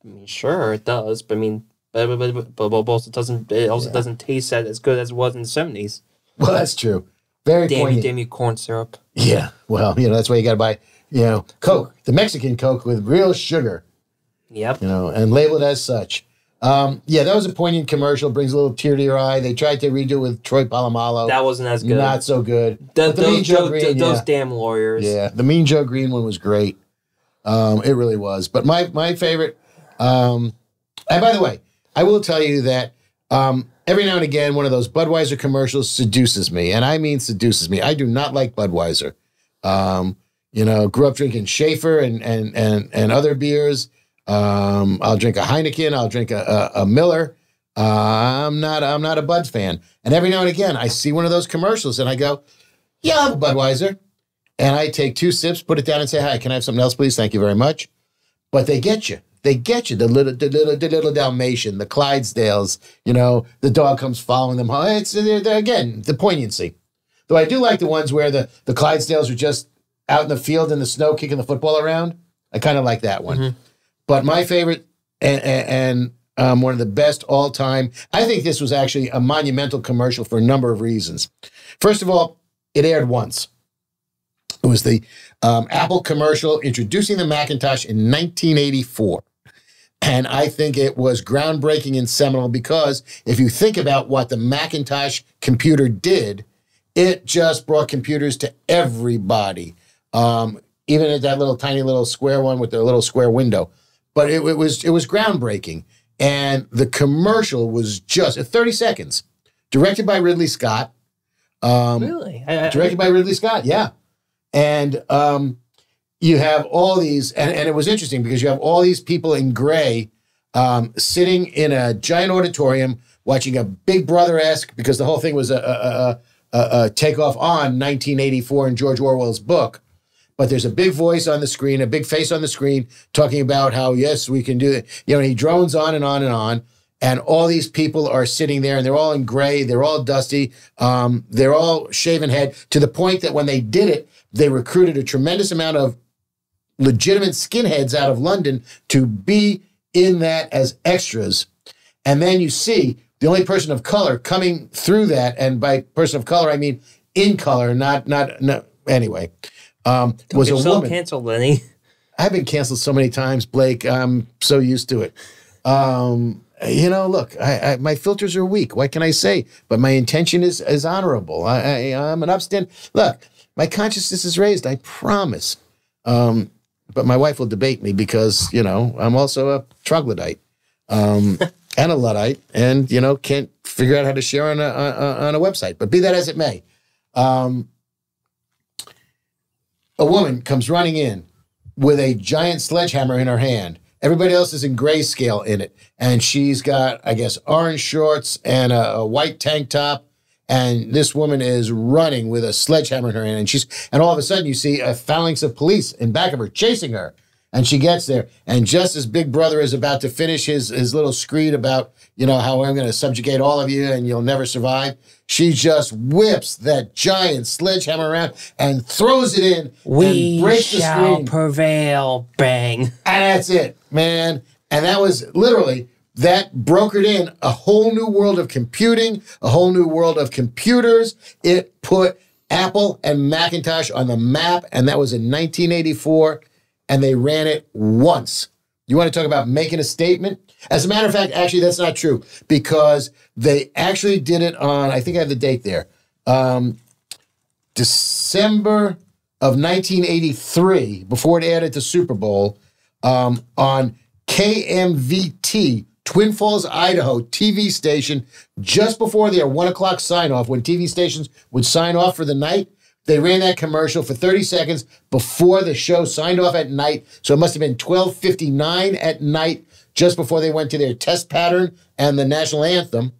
I mean sure it does, but I mean but but but, but, but also doesn't it also Yeah. doesn't taste as good as it was in the seventies. Well, that's true. Very Damn you, poignant. damn you, corn syrup. Yeah. Well, you know, that's why you got to buy, you know, Coke, the Mexican Coke with real sugar. Yep. you know, and label it as such. Um, yeah, that was a poignant commercial. Brings a little tear to your eye. They tried to redo it with Troy Polamalu. That wasn't as good. Not so good. The Mean those, Joe Greene, those yeah. damn lawyers. Yeah, the Mean Joe Greene one was great. Um, it really was. But my my favorite. Um, and by the way, I will tell you that um, every now and again, one of those Budweiser commercials seduces me, and I mean seduces me. I do not like Budweiser. Um, you know, grew up drinking Schaefer and and and and other beers. Um, I'll drink a Heineken. I'll drink a, a, a Miller. Uh, I'm not I'm not a Bud fan. And every now and again, I see one of those commercials, and I go, "Yeah, I'll have a Budweiser." And I take two sips, put it down, and say, "Hi, can I have something else, please? Thank you very much." But they get you. They get you. The little, the little, the little Dalmatian, the Clydesdales. You know, the dog comes following them. home. It's again the poignancy. Though I do like the ones where the the Clydesdales are just out in the field in the snow kicking the football around. I kind of like that one. Mhm. But my favorite and, and, and um, one of the best all time. I think this was actually a monumental commercial for a number of reasons. First of all, it aired once. It was the um, Apple commercial introducing the Macintosh in 1984. And I think it was groundbreaking and seminal because if you think about what the Macintosh computer did, it just brought computers to everybody. Um, even at that little tiny little square one with the little square window. But it, it was it was groundbreaking. And the commercial was just 30 seconds, directed by Ridley Scott. Um, Really? I, I, directed by Ridley Scott. Yeah, and um, you have all these, and, and it was interesting because you have all these people in gray um, sitting in a giant auditorium watching a Big Brother esque because the whole thing was a, a, a, a takeoff on 1984 in George Orwell's book. But there's a big voice on the screen, a big face on the screen talking about how, yes, we can do it. You know, he drones on and on and on. And all these people are sitting there and they're all in gray, they're all dusty, um, they're all shaven head to the point that when they did it, they recruited a tremendous amount of legitimate skinheads out of London to be in that as extras. And then you see the only person of color coming through that, and by person of color I mean in color, not not no. Anyway, um, was a woman. canceled, Lenny. I've been canceled so many times, Blake. I'm so used to it. Um, you know, look, I, I, my filters are weak. What can I say? But my intention is is honorable. I, I, I'm an upstand. Look, my consciousness is raised. I promise. Um, but my wife will debate me because you know I'm also a troglodyte um, and a luddite, and you know can't figure out how to share on a, on a website. But be that as it may, um, a woman comes running in with a giant sledgehammer in her hand. Everybody else is in grayscale in it, and she's got, I guess, orange shorts and a, a white tank top. And this woman is running with a sledgehammer in her hand, and she's and all of a sudden you see a phalanx of police in back of her chasing her. And she gets there, and just as Big Brother is about to finish his his little screed about you know how I'm going to subjugate all of you and you'll never survive, she just whips that giant sledgehammer around and throws it in and We breaks the shall screen. prevail. Bang. And that's it, man. And that was literally that brokered in a whole new world of computing, a whole new world of computers. It put Apple and Macintosh on the map, and that was in 1984. And they ran it once. You want to talk about making a statement? As a matter of fact, actually, that's not true because they actually did it on, I think I have the date there, um, December of 1983, before it added to Super Bowl, um, on KMVT, Twin Falls, Idaho TV station, just before their one o'clock sign off, when TV stations would sign off for the night. They ran that commercial for 30 seconds before the show signed off at night. So it must have been 12:59 at night, just before they went to their test pattern and the national anthem.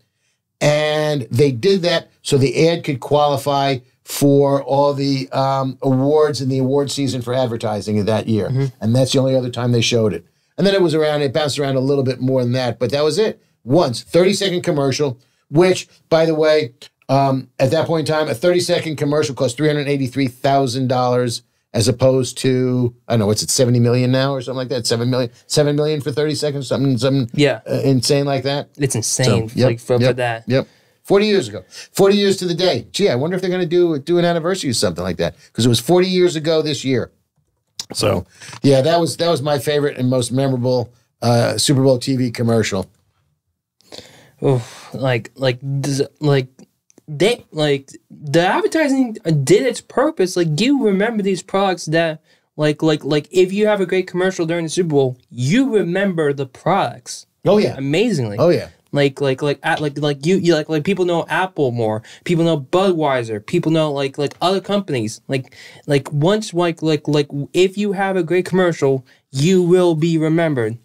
And they did that so the ad could qualify for all the um, awards in the award season for advertising of that year. And that's the only other time they showed it. And then it was around, it bounced around a little bit more than that, but that was it. Once, 30 second commercial, which, by the way, um, at that point in time, a 30 second commercial cost $383,000 as opposed to, I don't know, what's it, 70 million now or something like that? 7 million, 7 million for 30 seconds, something, something Yeah. uh, insane like that. It's insane. So, yep, like for, for that. Yep. 40 years ago. 40 years to the day. Gee, I wonder if they're going to do do an anniversary or something like that because it was 40 years ago this year. So, yeah, that was that was my favorite and most memorable uh, Super Bowl TV commercial. Oof, like like does, like they like the advertising did its purpose. Like you remember these products that like like like if you have a great commercial during the Super Bowl, you remember the products Oh yeah. amazingly. Oh yeah. Like like like at like like you you like like people know Apple more. People know Budweiser. People know like like other companies. Like like once like like like if you have a great commercial, you will be remembered.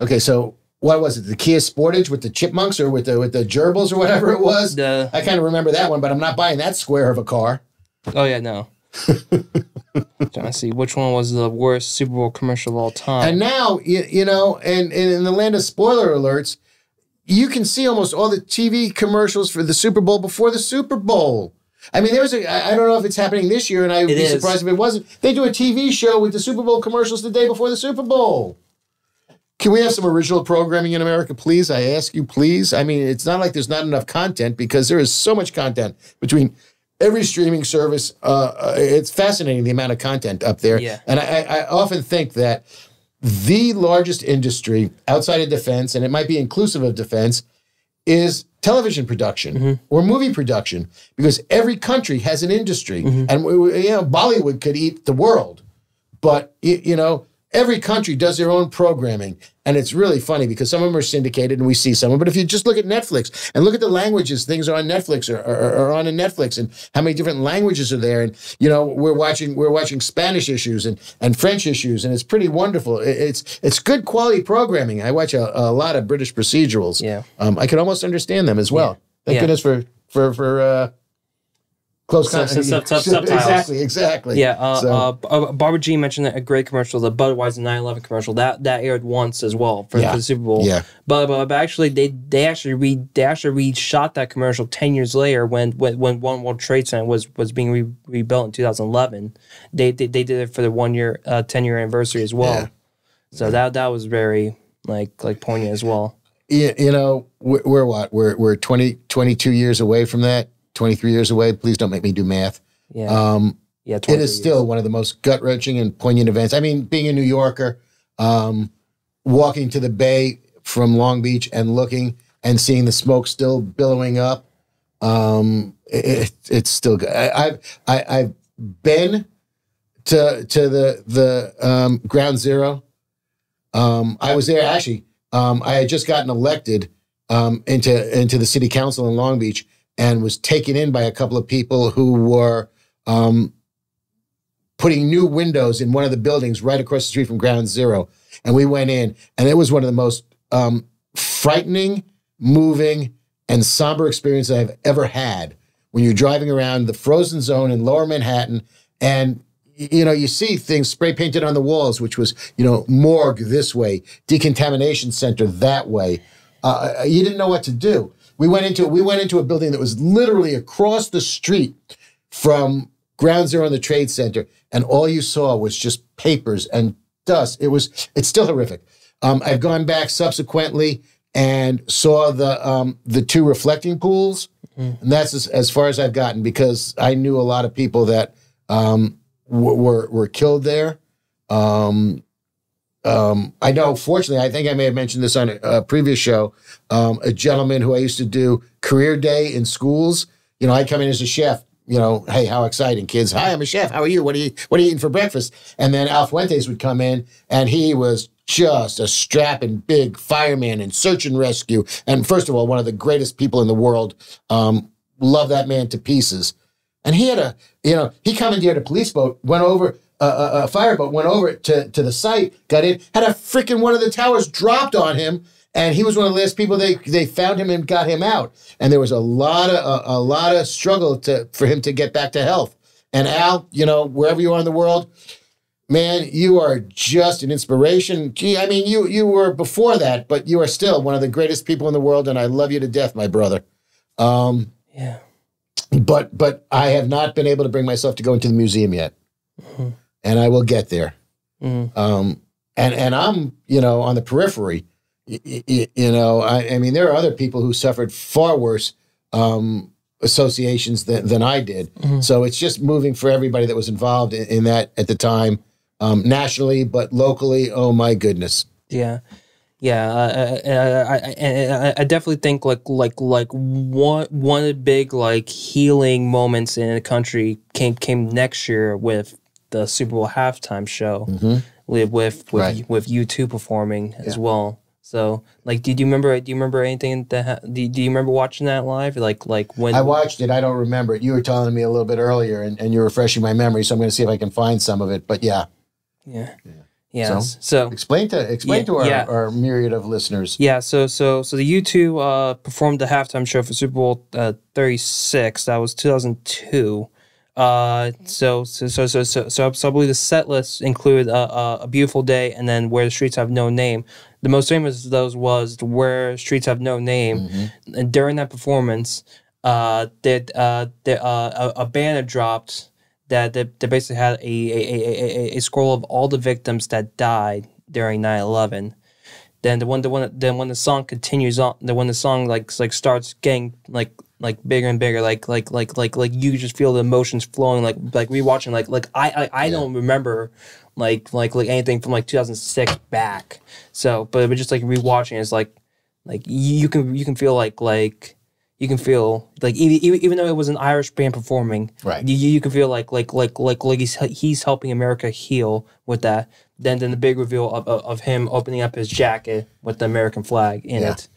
Okay, so what was it? The Kia Sportage with the chipmunks or with the with the gerbils or whatever it was? The I kind of remember that one, but I'm not buying that square of a car. oh yeah no. Trying to see which one was the worst Super Bowl commercial of all time. And now, you, you know, and, and in the land of spoiler alerts, you can see almost all the TV commercials for the Super Bowl before the Super Bowl. I mean, there was a, I don't know if it's happening this year, and I would It be is. surprised if it wasn't. They do a TV show with the Super Bowl commercials the day before the Super Bowl. Can we have some original programming in America, please? I ask you, please. I mean, it's not like there's not enough content because there is so much content between every streaming service. Uh, uh, it's fascinating the amount of content up there. Yeah. And I I often think that the largest industry outside of defense, and it might be inclusive of defense, is television production mm-hmm. or movie production because every country has an industry, mm-hmm. and we- we- you know Bollywood could eat the world, but you know every country does their own programming. And it's really funny because some of them are syndicated and we see some of them. But if you just look at Netflix and look at the languages things are on Netflix or, or on a Netflix and how many different languages are there. And, you know, we're watching we're watching Spanish issues and, and French issues. And it's pretty wonderful. It- It's it's good quality programming. I watch a, a lot of British procedurals. Yeah. Um, I can almost understand them as well. Thank Yeah. goodness for for for uh close Sub- con- sub- sub- subtitles. Exactly, exactly. Yeah, uh, So- uh, uh, Barbara G mentioned a great commercial, the Budweiser 911 commercial. That that aired once as well for, Yeah. for the Super Bowl. Yeah. but, but but actually they they actually re they actually reshot that commercial ten years later when when, when One World Trade Center was was being re- rebuilt in 2011. They, they they did it for the one year uh, ten year anniversary as well. Yeah. So that that was very like like poignant as well. you, you know, we're, we're what? We're, we're 20, 22 years away from that, 23 years away. Please don't make me do math. Yeah, Um, yeah. it 23 is still one of the most gut wrenching and poignant events. I mean, being a New Yorker, um, walking to the bay from Long Beach and looking and seeing the smoke still billowing up, um, it, it- it's still good. I, I've I, I've been to to the the um, ground zero. Um, I was there actually. Um, I had just gotten elected um, into into the city council in Long Beach and was taken in by a couple of people who were um, putting new windows in one of the buildings right across the street from Ground Zero. And we went in, and it was one of the most um, frightening, moving, and somber experiences I've ever had. When you're driving around the frozen zone in Lower Manhattan, and you know you see things spray painted on the walls, which was you know morgue this way, decontamination center that way. Uh, you didn't know what to do. We went into we went into a building that was literally across the street from Ground Zero in the Trade Center, and all you saw was just papers and dust. It was it's still horrific. Um, I've gone back subsequently and saw the um, the two reflecting pools, and that's as, as far as I've gotten because I knew a lot of people that um, w- were were killed there. Um, um, I know, fortunately, I think I may have mentioned this on a, a previous show. Um, a gentleman who I used to do career day in schools. You know, I come in as a chef. You know, hey, how exciting, kids! Hi, I'm a chef. How are you? What are you What are you eating for breakfast? And then Al Fuentes would come in, and he was just a strapping big fireman in search and rescue. And first of all, one of the greatest people in the world. Um, love that man to pieces. And he had a, you know, he commandeered a police boat, went over, a, a fireboat, went over to, to the site, got in, had a freaking one of the towers dropped on him. And he was one of the last people they, they found him and got him out. And there was a lot of a, a lot of struggle to for him to get back to health. And Al, you know, wherever you are in the world, man, you are just an inspiration. Gee, I mean, you you were before that, but you are still one of the greatest people in the world, and I love you to death, my brother. Um, Yeah. but but I have not been able to bring myself to go into the museum yet, and I will get there. Mhm. Um, and and I'm you know on the periphery. Y- y- y- You know, I, I mean, there are other people who suffered far worse um, associations than, than I did. So it's just moving for everybody that was involved in, in that at the time, um, nationally, but locally. Oh my goodness! Yeah, yeah. Uh, uh, I, I, I, I definitely think like like like one one of the big like healing moments in the country came came next year with the Super Bowl halftime show with with with, Right. with U two performing as well. So like, did you remember? Do you remember anything that? Ha- do, do you remember watching that live? Like like when? I watched it. I don't remember it. You were telling me a little bit earlier, and, and you're refreshing my memory. So I'm going to see if I can find some of it. But yeah, yeah. Yeah. So? so explain to explain Yeah, to our, yeah. our myriad of listeners. Yeah, so so so the U two uh, performed the halftime show for Super Bowl uh, thirty six. That was two thousand two. Uh, so so so so so so, so I believe the set list included uh, uh, a beautiful day and then where the streets have no name. The most famous of those was where streets have no name. And during that performance, uh, that uh, the, uh, a, a banner dropped that that, that basically had a a, a, a, a scroll of all the victims that died during 9-11 then the one the one then when the song continues on then when the song like like starts getting like like bigger and bigger like like like like like you just feel the emotions flowing like like rewatching like like I I, I don't remember like like like anything from like 2006 back so but but just like rewatching it's like like you, can you can feel like like you can feel like even even, even though it was an Irish band performing, Right. You, you can feel like like like like like he's he's helping America heal with that. Then then the big reveal of, of, of him opening up his jacket with the American flag in Yeah. it.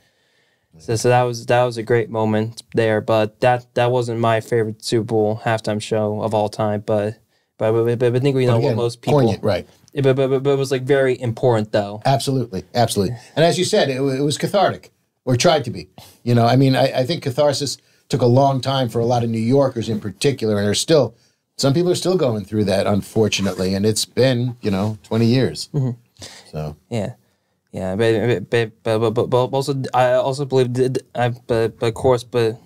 So, so that was that was a great moment there, but that that wasn't my favorite Super Bowl halftime show of all time. But but but, but, I think we know Again, what most people. poignant, right? But, but, but, but it was like very important though. Absolutely, absolutely. And as you said, it, it was cathartic, or tried to be. You know, I mean, I, I think catharsis took a long time for a lot of New Yorkers in particular, and are still. Some people are still going through that, unfortunately, and it's been you know twenty years. Mm-hmm. So Yeah, yeah, but but but but, but, also I also believe that I but, but of course but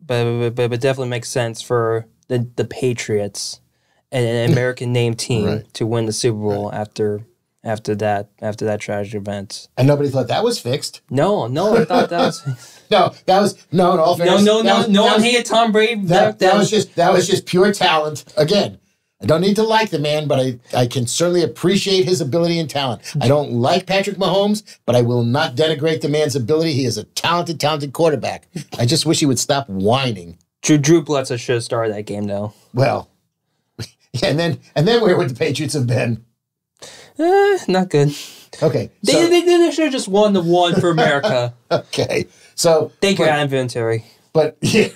but but, but definitely makes sense for the the Patriots, an, an American name team, Right. to win the Super Bowl after after that after that tragic event. and nobody thought that was fixed. No, no, I thought that was No, that was no. In all no fairness, no that no was- no that one hated Tom Brady. That, that was just that was just pure talent. Again, I don't need to like the man, but I, I can certainly appreciate his ability and talent. I don't like Patrick Mahomes, but I will not denigrate the man's ability. He is a talented, talented quarterback. I just wish he would stop whining. Drew, Drew Bledsoe should have started that game though. Well, yeah, and then and then where would the Patriots have been? Eh, not good. Okay, They, so, they, they should have just won the one for America. okay, so Thank you, but- Adam Vinatieri. but yeah,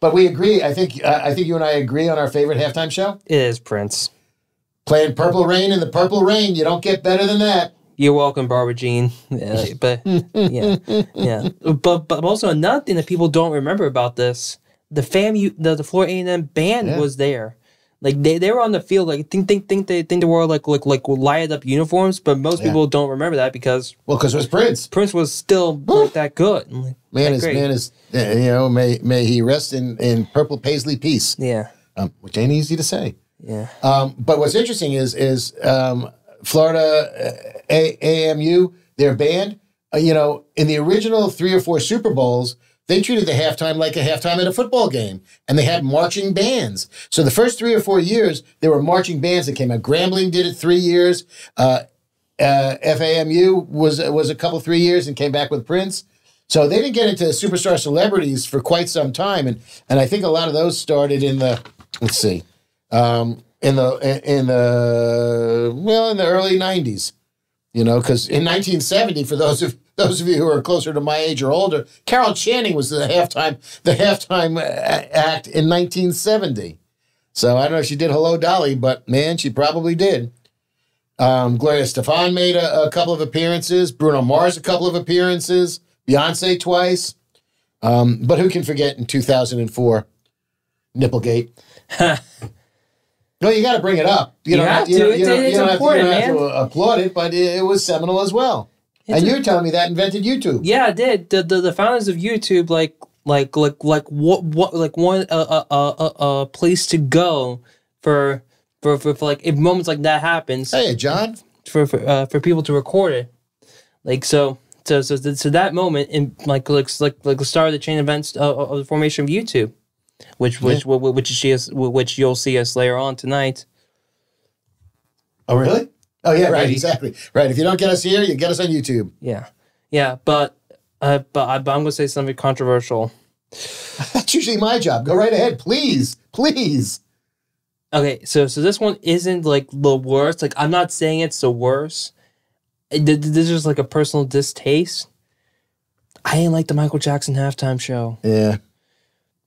but we agree. I think uh, I think you and I agree on our favorite halftime show. It is Prince. Playing Purple Rain in the Purple Rain. You don't get better than that. You're welcome, Barbara Jean. Uh, but yeah, yeah. But but also another thing that people don't remember about this: the fam, the the Florida A and M band Yeah. was there. Like they, they were on the field. Like think think think they think they wore like like like lighted up uniforms. But most Yeah. people don't remember that because Well, because it was Prince. Prince was still like that good. Like, Man that is great. man is you know may may he rest in in purple paisley peace, Yeah, um, which ain't easy to say. yeah. Um, but what's interesting is is um, Florida uh, A- AMU their band. Uh, you know, in the original three or four Super Bowls, they treated the halftime like a halftime at a football game, and they had marching bands. So the first three or four years, there were marching bands that came out. Grambling did it three years. Uh, uh, FAMU was was a couple three years and came back with Prince. So they didn't get into superstar celebrities for quite some time, and and I think a lot of those started in the let's see, um, in the in the well in the early '90s, you know, because in 1970, for those of those of you who are closer to my age or older, Carol Channing was the halftime the halftime act in 1970. So I don't know if she did Hello Dolly, but man, she probably did. Um, Gloria Estefan made a, a couple of appearances. Bruno Mars a couple of appearances. Beyonce twice. Um, but who can forget in 2004, Nipplegate? no, you got to bring it up. You don't have you to. don't- It's- you it's you don't have to- you don't have man. to applaud it, but it, it was seminal as well. And you're telling me that invented YouTube. Yeah, it did. The, the the founders of YouTube like like like like what what like one a uh, uh, uh, uh, place to go for for, for for like if moments like that happens Hey, John. for for uh, for people to record it. Like so so so so that moment in like like like like the start of the chain events of, of the formation of YouTube, which which which which is which you'll see us later on tonight. Oh, really? Oh, yeah, right. Right. Exactly. Right. If you don't get us here, you get us on YouTube. Yeah, yeah, but uh, but, I, but I'm gonna say something controversial. That's usually my job. Go right ahead, please, please. Okay, so so this one isn't like the worst. Like I'm not saying it's the worst. It- th- th- This is like a personal distaste. I didn't like the Michael Jackson halftime show Yeah.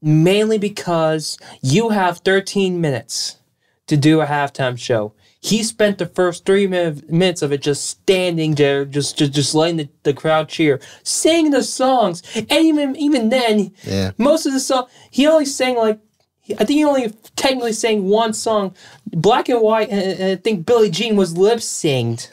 mainly because you have 13 minutes to do a halftime show. He spent the first three minutes of it just standing there, just just, just letting the, the crowd cheer, singing the songs, and even even then, Yeah. most of the song he only sang like I think he only technically sang one song, Black and White, and, I think Billie Jean was lip synced,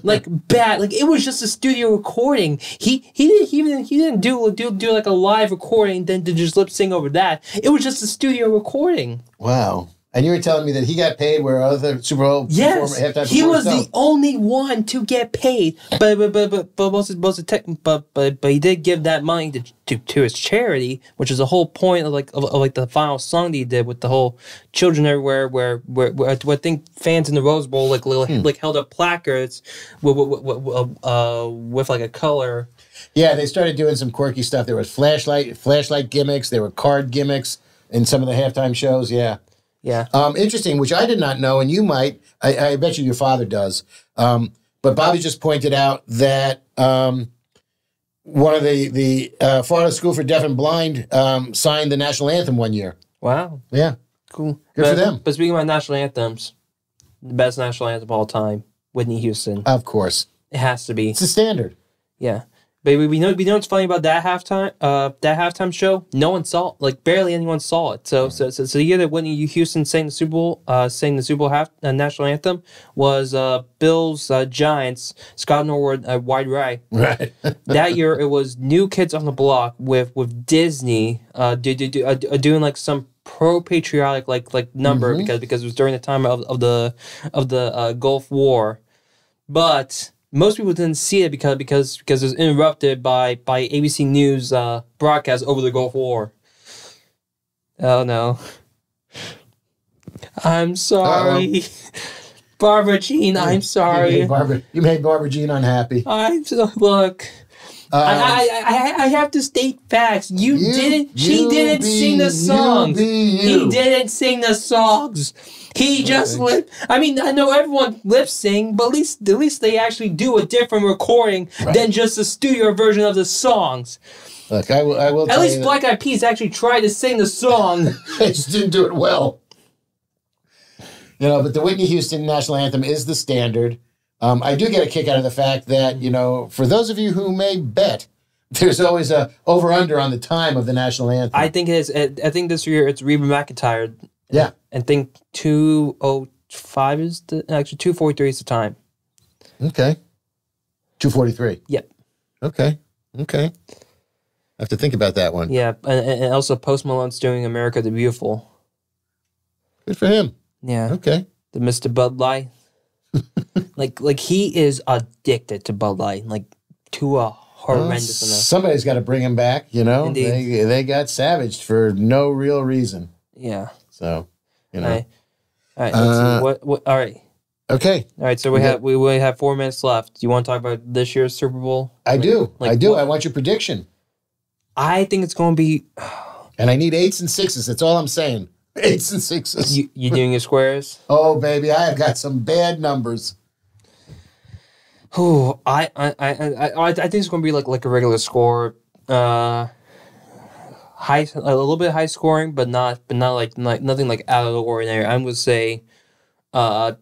like bad. Like it was just a studio recording. He he didn't he didn't he didn't do do do like a live recording then to just lip sync over that. It was just a studio recording. Wow. And you were telling me that he got paid where other Super Bowl Yes, he was the only one to get paid, but but but but, but most most tech, but but but he did give that money to, to to his charity, which is the whole point of like of, of like the final song that he did with the whole children everywhere, where where, where I think fans in the Rose Bowl like little, Hmm. like held up placards with with, with, with, uh, with like a color. Yeah, they started doing some quirky stuff. There was flashlight flashlight gimmicks. There were card gimmicks in some of the halftime shows. Yeah. Yeah, Um, interesting, which I did not know, and you might. I, I bet you your father does. Um, but Bobby just pointed out that um, one of the the uh, Florida School for Deaf and Blind um, signed the national anthem one year. wow, Yeah, cool. Good for but, them. But speaking about national anthems, the best national anthem of all time, Whitney Houston. of course, It has to be. it's a standard. Yeah. But we, know we know what's funny about that halftime uh that halftime show. No one saw it. Like barely anyone saw it. So so so, so the year that Whitney Houston sang the Super Bowl, uh, sang the Super Bowl half uh, national anthem was uh Bills uh, Giants Scott Norwood uh, Wide Right. Right. That year it was New Kids on the Block with with Disney uh, do, do, do, uh, uh, doing like some pro patriotic like like number Mhm. because because it was during the time of, of the of the uh, Gulf War, but most people didn't see it because because because it was interrupted by by ABC News uh, broadcast over the Gulf War. Oh no. I'm sorry. Barbara Jean, I'm You sorry. made Barbara, you made Barbara Jean unhappy. I'm so look. Um, I, I, I, I have to state facts. You, You- didn't. She you didn't be- sing the you songs. He didn't sing the songs. He just Okay. lip. I mean, I know everyone lip sing, but at least at least they actually do a different recording Right. than just a studio version of the songs. Look, I will. I will. At least you Black Eyed Peas actually tried to sing the song. they just didn't do it well. You know, but the Whitney Houston national anthem is the standard. Um, I do get a kick out of the fact that you know, for those of you who may bet, there's always a over under on the time of the national anthem. I think it is. I think this year it's Reba McEntire. Yeah. I think two oh five is the actually two forty three is the time. okay, two forty three. Yep. Okay. Okay. I have to think about that one. Yeah, and, and also Post Malone's doing "America the Beautiful." Good for him. Yeah, Okay. the Mr. Bud Light. Like, like he is addicted to Bud Light, like to a Well, horrendous enough. somebody's got to bring him back. You know, Indeed. they they got savaged for no real reason. Yeah. So, you know. All right. All right. Uh. What? What? All right. Okay. All right. So we Yeah. have we, we have four minutes left. Do you want to talk about this year's Super Bowl? I do. Like I do. what- I want your prediction. I think it's going to be And I need eights and sixes. That's all I'm saying. Eights and sixes. you. You doing your squares? oh, baby, I have got some bad numbers. Oh, I I I I, I, I think it's going to be like like a regular score. Uh, high a little bit high scoring, but not but not like not, nothing like out of the ordinary. I'm going to say, uh,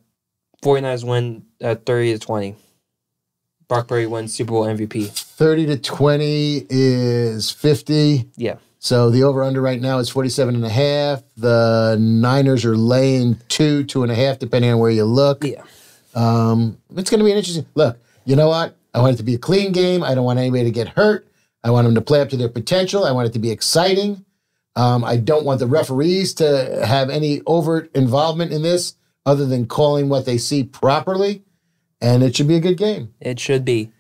49ers win uh, thirty to twenty. Brock Purdy wins Super Bowl MVP. 30 to 20 is 50. Yeah. So the over under right now is 47 and a half. The Niners are laying two, two and a half, depending on where you look. Yeah. Um, it's going to be an interesting look. You know what? I want it to be a clean game. I don't want anybody to get hurt. I want them to play up to their potential. I want it to be exciting. Um, I don't want the referees to have any overt involvement in this other than calling what they see properly. And it should be a good game. It should be.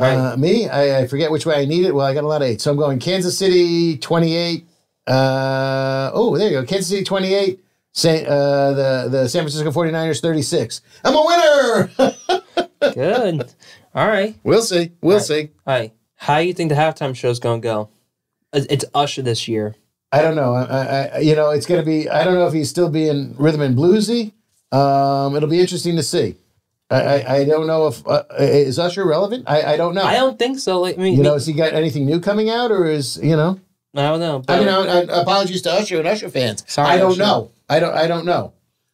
All right. Uh, me, I, I forget which way I need it. Well, I got a lot of eight. So I'm going Kansas City 28. Uh, oh, there you go. Kansas City 28. Say, uh, the, the San Francisco 49ers 36. I'm a winner. Good. All right. we'll see. We'll Right. see. All right. How do you think the halftime show's going to go? It's Usher this year. I don't know. I, I, I- you know, it's going to be, I don't know if he's still being rhythm and bluesy. Um, it'll be interesting to see. I, I, I don't know if, uh, is Usher relevant? I, I don't know. I don't think so. Like, I mean, you know, has he got anything new coming out or is, you know? I don't know. I mean, I, I, apologies to Usher and Usher fans. Sorry, I don't Usher. know. I don't. I don't know.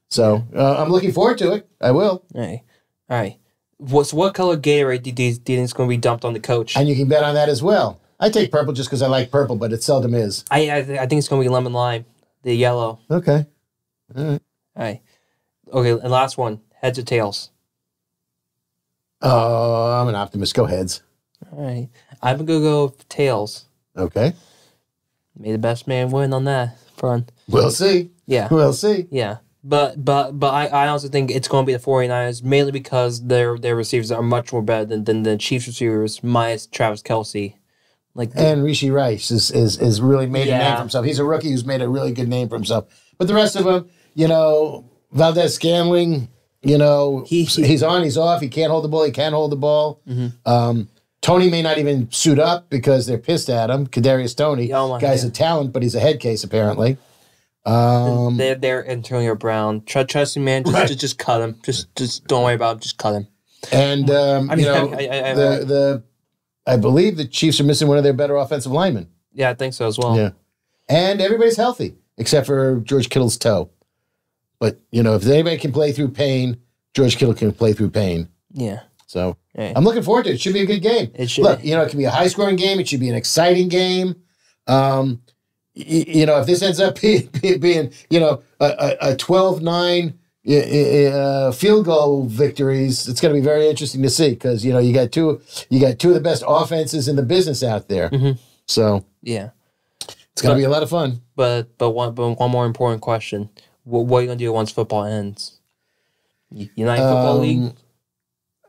So uh, I'm looking forward to it. I will, all right. All right. What's what color Gatorade do you, do you think is going to be dumped on the coach? And you can bet on that as well. I take purple just because I like purple, but it seldom is. I, I, th- I think it's going to be lemon lime, the yellow. Okay. All right. All right. Okay. And last one. Heads or tails. Oh, I'm an optimist. Go heads. All right. I'm going to go tails. Okay. May the best man win on that front. We'll see. Yeah. We'll see. Yeah. But but but I, I also think it's going to be the 49ers mainly because their their receivers are much more better than, than the Chiefs receivers minus Travis Kelce. Like And Rashee Rice is, is is really made a name for himself. He's a rookie who's made a really good name for himself. But the rest of them, you know, Valdes-Scantling, you know, He- he- he's on, he's off. He can't hold the ball. He can't hold the ball. Um, Toney may not even suit up because they're pissed at him. Kadarius Toney, Oh my guy's God. a talent, but he's a head case apparently. Um, they're they're Antonio Brown. Trust, trust me, man. Just, Right. just just cut him. Just just don't worry about him. Just cut him. and um, I mean, you know, I- I- I- the the I believe the Chiefs are missing one of their better offensive linemen. Yeah, I think so as well. Yeah. And everybody's healthy except for George Kittle's toe. But, you know, if anybody can play through pain, George Kittle can play through pain. Yeah. So. I'm looking forward to it. It should be a good game. It should. Look, you know, it can be a high scoring game. It should be an exciting game. Um, y- you know, if this ends up being, being you know, a, a, a 12 9 uh, field goal victories, it's going to be very interesting to see because, you know, you got two, you got two of the best offenses in the business out there. Mhm. So Yeah. it's going to be a lot of fun. But but one but one more important question: What, what are you gonna do once football ends? United Football Um, League.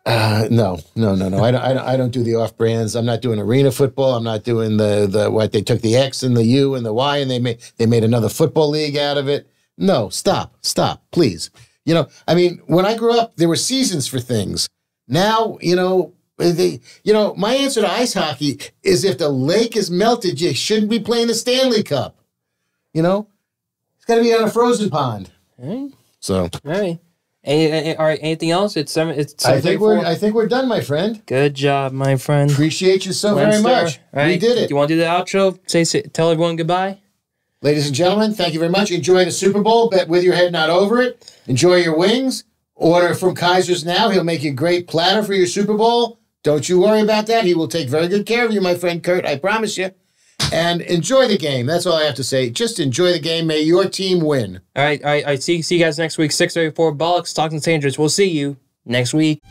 Uh, no, no, no, no. I don't, I don't. I don't do the off brands. I'm not doing arena football. I'm not doing the the what they took the X and the U and the Y and they made they made another football league out of it. No, stop, stop, please. You know, I mean, when I grew up, there were seasons for things. Now, you know, they, you know, my answer to ice hockey is if the lake is melted, you shouldn't be playing the Stanley Cup. You know, it's got to be on a frozen pond. All right. So All right. Any, any, all right. Anything else? It's seven. It's I think we're I think we're done, my friend. Good job, my friend. Appreciate you so very Leinster. much. All right. We did it. You want to do the outro? Say, say tell everyone goodbye. Ladies and gentlemen, thank you very much. Enjoy the Super Bowl. but with your head, not over it. Enjoy your wings. Order from Kaiser's now. He'll make you a great platter for your Super Bowl. Don't you worry about that. He will take very good care of you, my friend Kurt. I promise you. And enjoy the game. That's all I have to say. Just enjoy the game. May your team win. All right. All right. I see. See you guys next week. Six thirty four. Bollox. Talking Strangers. We'll see you next week.